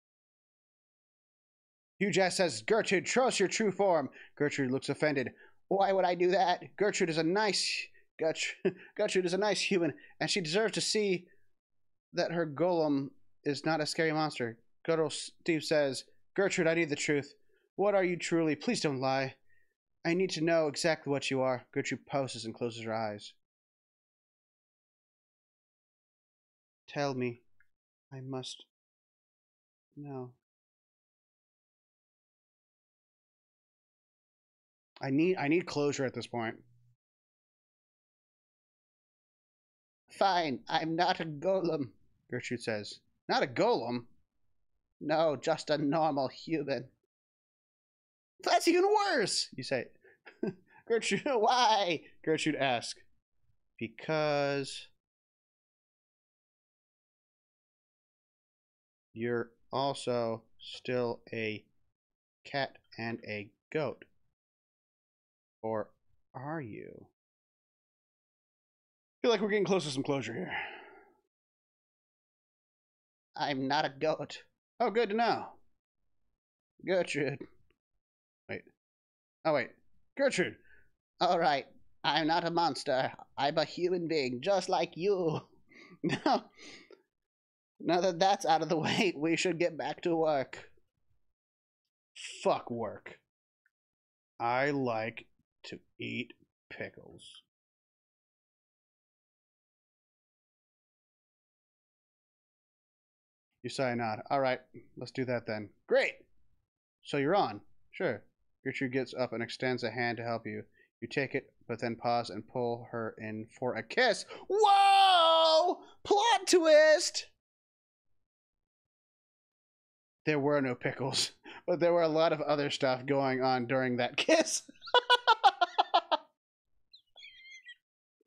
Hugh Jess says, Gertrude, trust your true form. Gertrude looks offended. Why would I do that? Gertrude is a nice Gertrude, is a nice human, and she deserves to see that her golem is not a scary monster. Good Steve says, Gertrude, I need the truth. What are you truly? Please don't lie. I need to know exactly what you are. Gertrude pauses and closes her eyes. Tell me. I must know. I need I need closure at this point. Fine, I'm not a golem. Gertrude says. Not a golem. No, just a normal human. That's even worse, you say. Gertrude, why? Gertrude asks. Because you're also still a cat and a goat. Or are you? Feel like we're getting close to some closure here. I'm not a goat. Oh, good to know. Gertrude. Wait. Oh, wait. Gertrude. All right. I'm not a monster. I'm a human being, just like you. Now, now that that's out of the way, we should get back to work. Fuck work. I like to eat pickles. You say I nod. All right, let's do that then. Great. So you're on. Sure. Gertrude gets up and extends a hand to help you. You take it, but then pause and pull her in for a kiss. Whoa! Plot twist! There were no pickles, but there were a lot of other stuff going on during that kiss.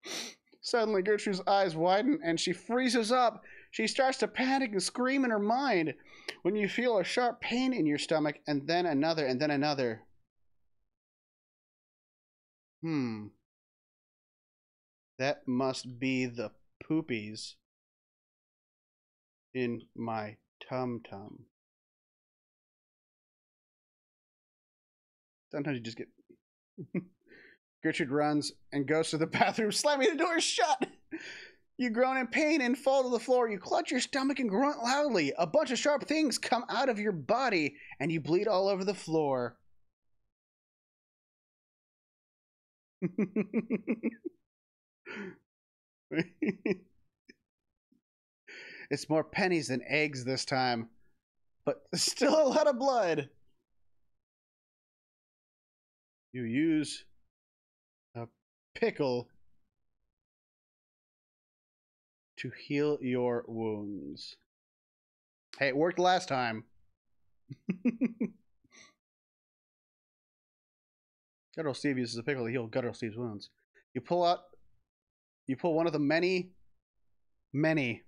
Suddenly, Gertrude's eyes widen and she freezes up. She starts to panic and scream in her mind when you feel a sharp pain in your stomach and then another and then another. Hmm. That must be the poopies in my tum tum. Sometimes you just get. Gertrude runs and goes to the bathroom, slamming the door shut. You groan in pain and fall to the floor. You clutch your stomach and grunt loudly. A bunch of sharp things come out of your body, and you bleed all over the floor. it's more pennies than eggs this time, but still a lot of blood. You use a pickle to heal your wounds. Hey, it worked last time. Guttural Steve uses a pickle to heal Guttural Steve's wounds. You pull out, you pull one of the many, many,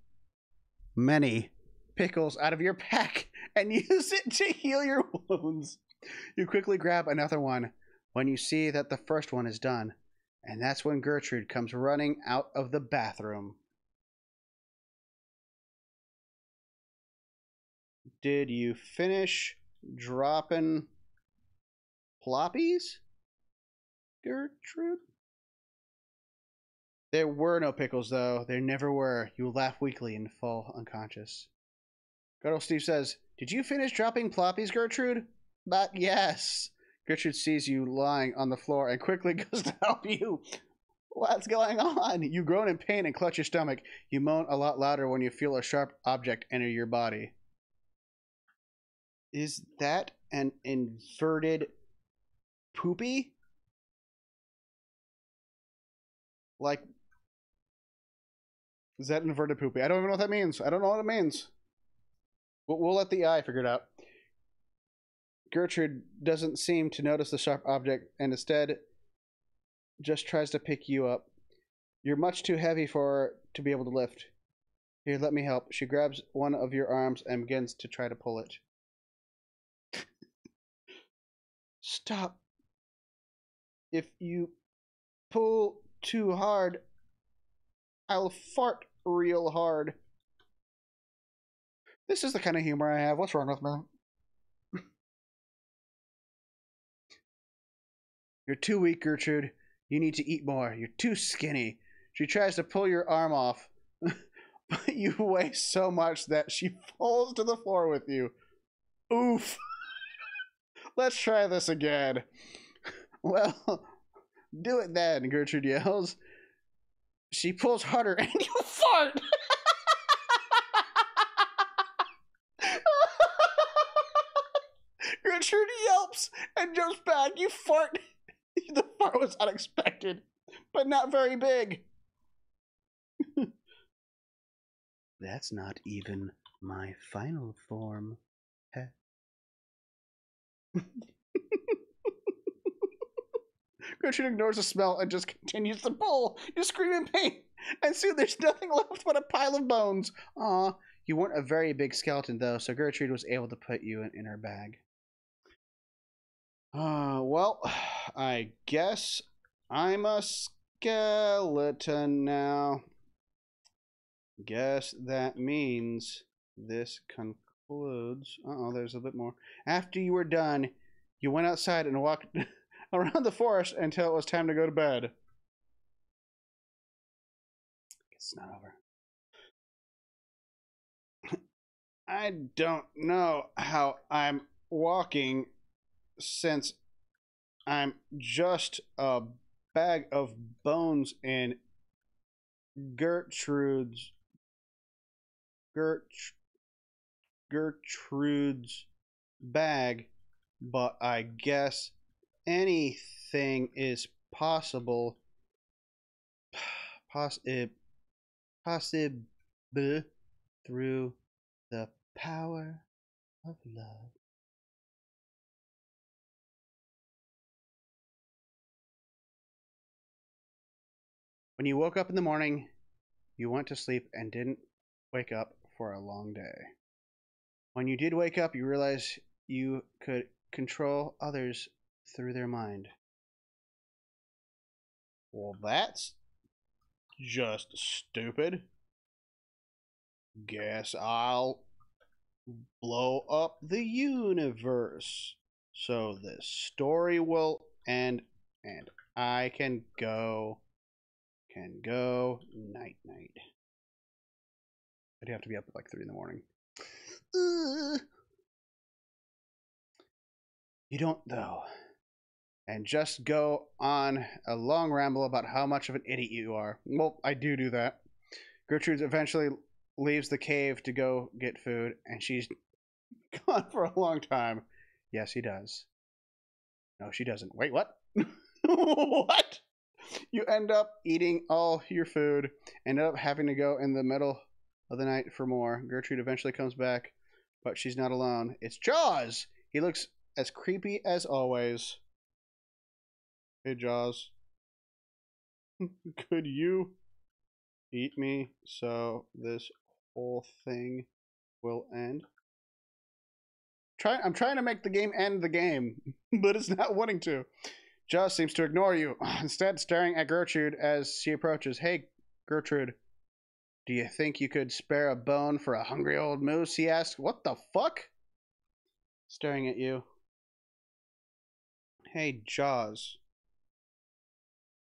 many pickles out of your pack and use it to heal your wounds. You quickly grab another one when you see that the first one is done, and that's when Gertrude comes running out of the bathroom. Did you finish dropping ploppies? Gertrude? There were no pickles, though. There never were. You laugh weakly and fall unconscious. Guttural Steve says, Did you finish dropping ploppies, Gertrude? But yes. Gertrude sees you lying on the floor and quickly goes to help you. What's going on? You groan in pain and clutch your stomach. You moan a lot louder when you feel a sharp object enter your body. Is that an inverted poopy? Like, is that inverted poopy? I don't even know what that means. I don't know what it means. We'll, we'll let the eye figure it out. Gertrude doesn't seem to notice the sharp object and instead just tries to pick you up. You're much too heavy for her to be able to lift. Here, let me help. She grabs one of your arms and begins to try to pull it. Stop. If you pull too hard, I'll fart real hard. This is the kind of humor I have. What's wrong with me? You're too weak, Gertrude. You need to eat more. You're too skinny. She tries to pull your arm off, but you weigh so much that she falls to the floor with you. Oof. Let's try this again. Well, do it then, Gertrude yells. She pulls harder and you fart. Gertrude yelps and jumps back. You fart. the fart was unexpected, but not very big. That's not even my final form. Gertrude ignores the smell and just continues to pull. You scream in pain, and soon there's nothing left but a pile of bones. Aw, you weren't a very big skeleton though, so Gertrude was able to put you in, in her bag. Uh, well, I guess I'm a skeleton now. Guess that means this concludes. Uh oh, there's a bit more. After you were done, you went outside and walked around the forest until it was time to go to bed. It's not over. I don't know how I'm walking since I'm just a bag of bones in Gertrude's Gert Gertrude's bag, but I guess anything is possible. Possi- possible through the power of love. When you woke up in the morning, you went to sleep and didn't wake up for a long day. When you did wake up, you realized you could control others through their mind. Well, that's just stupid. Guess I'll blow up the universe so this story will end and I can go can go night night. I'd have to be up at like three in the morning. Ugh. You don't though. And just go on a long ramble about how much of an idiot you are. Well, I do do that. Gertrude eventually leaves the cave to go get food, and she's gone for a long time. Yes, he does. No, she doesn't. Wait, what? what? You end up eating all your food, end up having to go in the middle of the night for more. Gertrude eventually comes back, but she's not alone. It's Jaws! He looks as creepy as always. Hey, Jaws. Could you eat me so this whole thing will end? Try, I'm trying to make the game end the game, but it's not wanting to. Jaws seems to ignore you, instead staring at Gertrude as she approaches. Hey, Gertrude, do you think you could spare a bone for a hungry old moose? He asked. What the fuck? Staring at you. Hey, Jaws.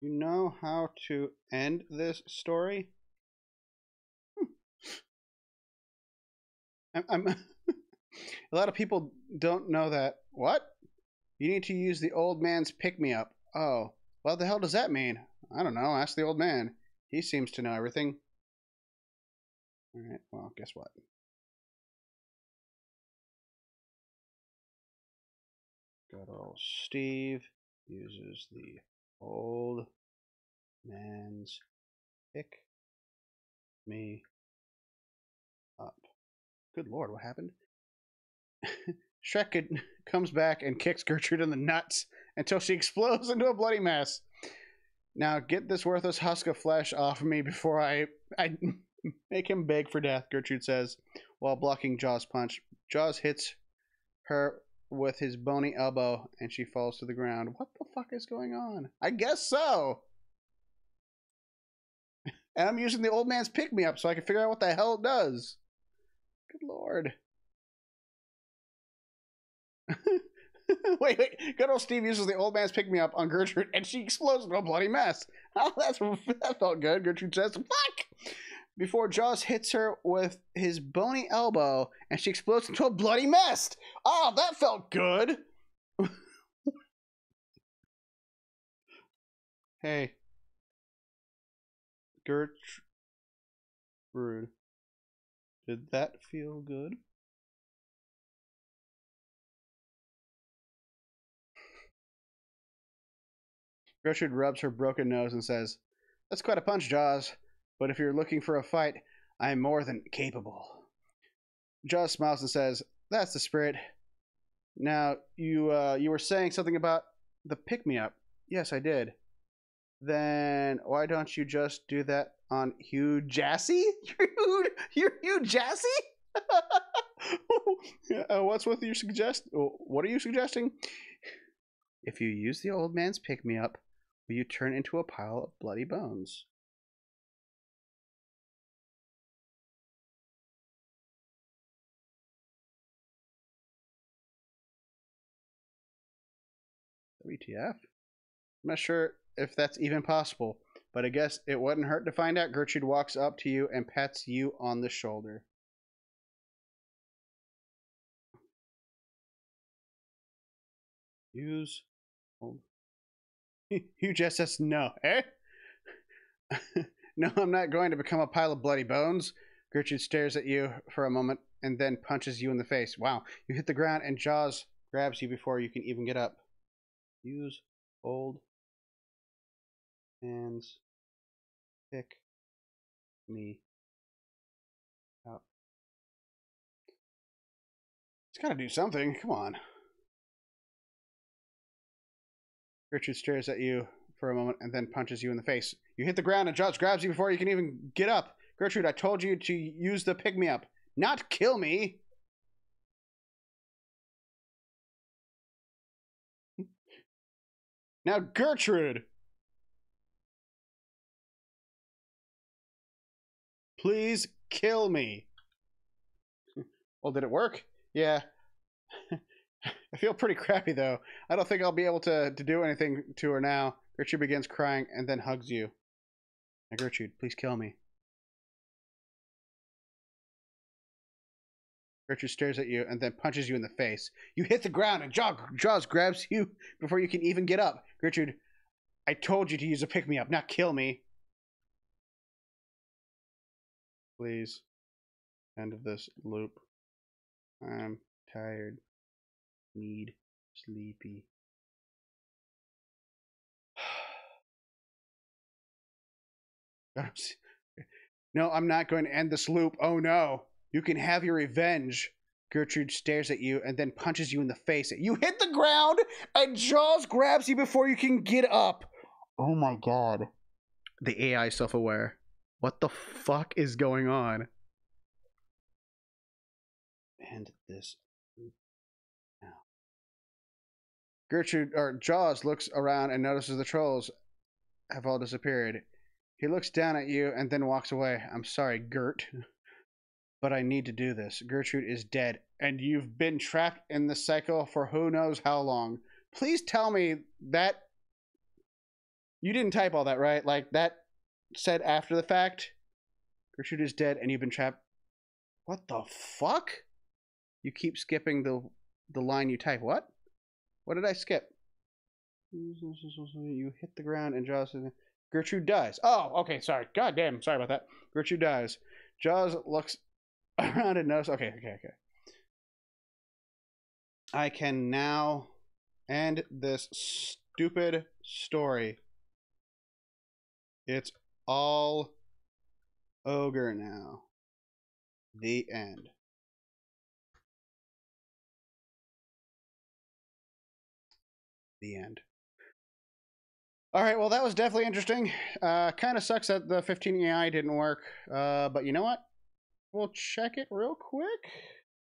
You know how to end this story? Hmm. I'm, I'm a lot of people don't know that. What? You need to use the old man's pick me up. Oh, what the hell does that mean? I don't know. Ask the old man. He seems to know everything. Alright, well, guess what? Guttural Steve uses the old man's pick me up. Good lord, what happened? Shrek comes back and kicks Gertrude in the nuts until she explodes into a bloody mess. Now get this worthless husk of flesh off of me before I I make him beg for death, Gertrude says, while blocking Jaws' punch. Jaws hits her with his bony elbow and she falls to the ground. What the fuck is going on? I guess so. And I'm using the old man's pick me up so I can figure out what the hell it does. Good lord. wait, wait. Guttural Steve uses the old man's pick me up on Gertrude, and she explodes into a bloody mess. Oh, that's that felt good. Gertrude says, "Fuck!" Before Jaws hits her with his bony elbow, and she explodes into a bloody mess. Oh, that felt good. hey, Gertrude, did that feel good? Gertrude rubs her broken nose and says, That's quite a punch, Jaws, but if you're looking for a fight, I am more than capable. Jaws smiles and says, That's the spirit. Now, you uh, you were saying something about the pick me up. Yes, I did. Then why don't you just do that on Hugh Jassy? Hugh, Hugh, Hugh Jassy? uh, what's with your suggest? What are you suggesting? If you use the old man's pick me up, will you turn into a pile of bloody bones? WTF? I'm not sure if that's even possible, but I guess it wouldn't hurt to find out. Gertrude walks up to you and pats you on the shoulder. Use. You just says no, eh? no, I'm not going to become a pile of bloody bones. Gertrude stares at you for a moment and then punches you in the face. Wow. You hit the ground and Jaws grabs you before you can even get up. Use old hands. Pick me up. It's got to do something. Come on. Gertrude stares at you for a moment and then punches you in the face. You hit the ground and Jaws grabs you before you can even get up. Gertrude, I told you to use the pick me up, not kill me. Now, Gertrude! Please kill me. Well, did it work? Yeah. I feel pretty crappy, though. I don't think I'll be able to, to do anything to her now. Gertrude begins crying and then hugs you. Now, Gertrude, please kill me. Gertrude stares at you and then punches you in the face. You hit the ground and Jaws, grabs you before you can even get up. Gertrude, I told you to use a pick me up, not kill me. Please. End of this loop. I'm tired. Need sleepy. no, I'm not going to end this loop. Oh no. You can have your revenge. Gertrude stares at you and then punches you in the face. You hit the ground and Jaws grabs you before you can get up. Oh my god. The AI self aware. What the fuck is going on? End this now. Gertrude or Jaws looks around and notices the trolls have all disappeared. He looks down at you and then walks away. I'm sorry, Gert. but I need to do this. Gertrude is dead, and you've been trapped in the cycle for who knows how long. Please tell me that you didn't type all that, right? Like that said after the fact. Gertrude is dead, and you've been trapped. What the fuck? You keep skipping the the line you type. What? What did I skip? You hit the ground and Jaws. Gertrude dies. Oh, okay. Sorry. God damn. Sorry about that. Gertrude dies. Jaws looks around and knows. Okay, okay, okay. I can now end this stupid story. It's all ogre now. The end. The end. All right, well, that was definitely interesting. Uh, kind of sucks that the 15 AI didn't work, uh, but you know what? We'll check it real quick,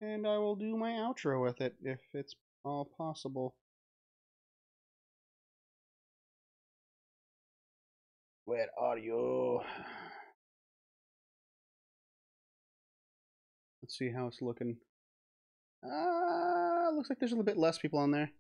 and I will do my outro with it if it's all possible. Where are you? Let's see how it's looking. Uh, looks like there's a little bit less people on there.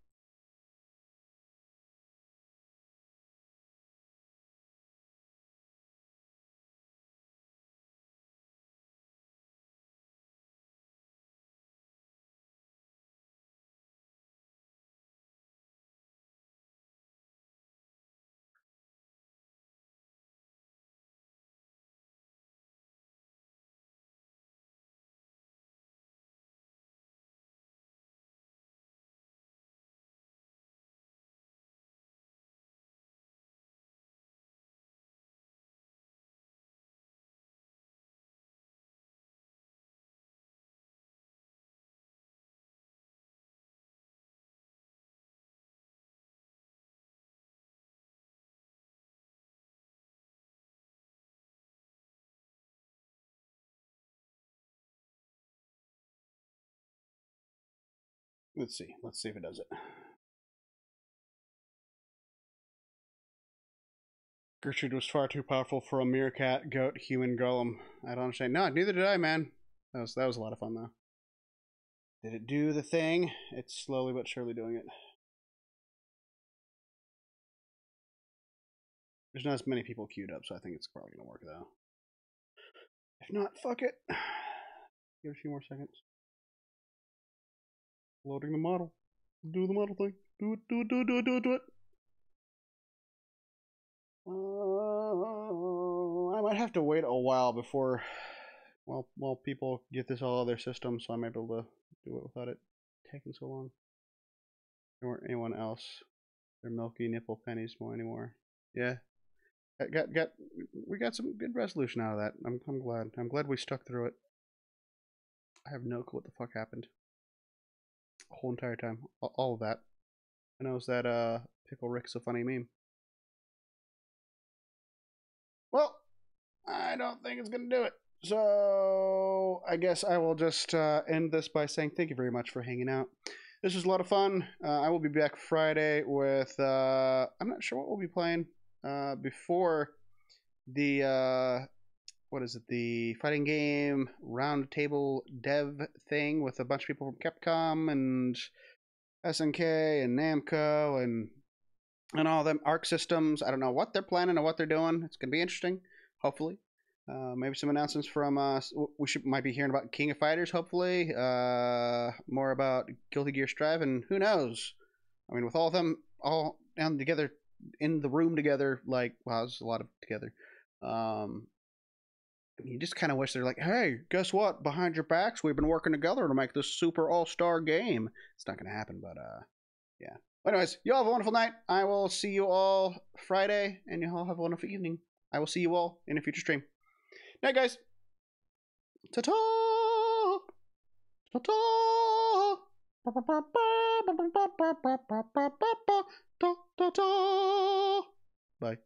Let's see. Let's see if it does it. Gertrude was far too powerful for a meerkat, goat, human golem. I don't understand. No, neither did I, man. That was that was a lot of fun though. Did it do the thing? It's slowly but surely doing it. There's not as many people queued up, so I think it's probably gonna work though. If not, fuck it. Give it a few more seconds. Loading the model. Do the model thing. Do it, do it, do it, do it, do it, do it. Uh, I might have to wait a while before, well, well, people get this all on their system, so I might be able to do it without it taking so long. Or anyone else. Their milky nipple pennies more anymore. Yeah. Got, got, got, we got some good resolution out of that. I'm, I'm glad. I'm glad we stuck through it. I have no clue what the fuck happened. Whole entire time. All, of that. I know it's that, uh, Pickle Rick's a funny meme. Well, I don't think it's going to do it. So I guess I will just uh, end this by saying thank you very much for hanging out. This was a lot of fun. Uh, I will be back Friday with. Uh, I'm not sure what we'll be playing uh, before the. What is it? The fighting game round table dev thing with a bunch of people from Capcom and SNK and Namco and and all them Arc Systems. I don't know what they're planning or what they're doing. It's gonna be interesting. Hopefully, uh, maybe some announcements from uh, we should might be hearing about King of Fighters. Hopefully, uh, more about Guilty Gear Strive, and who knows? I mean, with all them all down together in the room together, like wow, there's a lot of together. Um, you just kind of wish they're like, hey, guess what? Behind your backs, we've been working together to make this super all star game. It's not gonna happen, but uh, yeah. Anyways, you all have a wonderful night. I will see you all Friday, and you all have a wonderful evening. I will see you all in a future stream. Night, guys. Ta. Ta ta ta. Bye.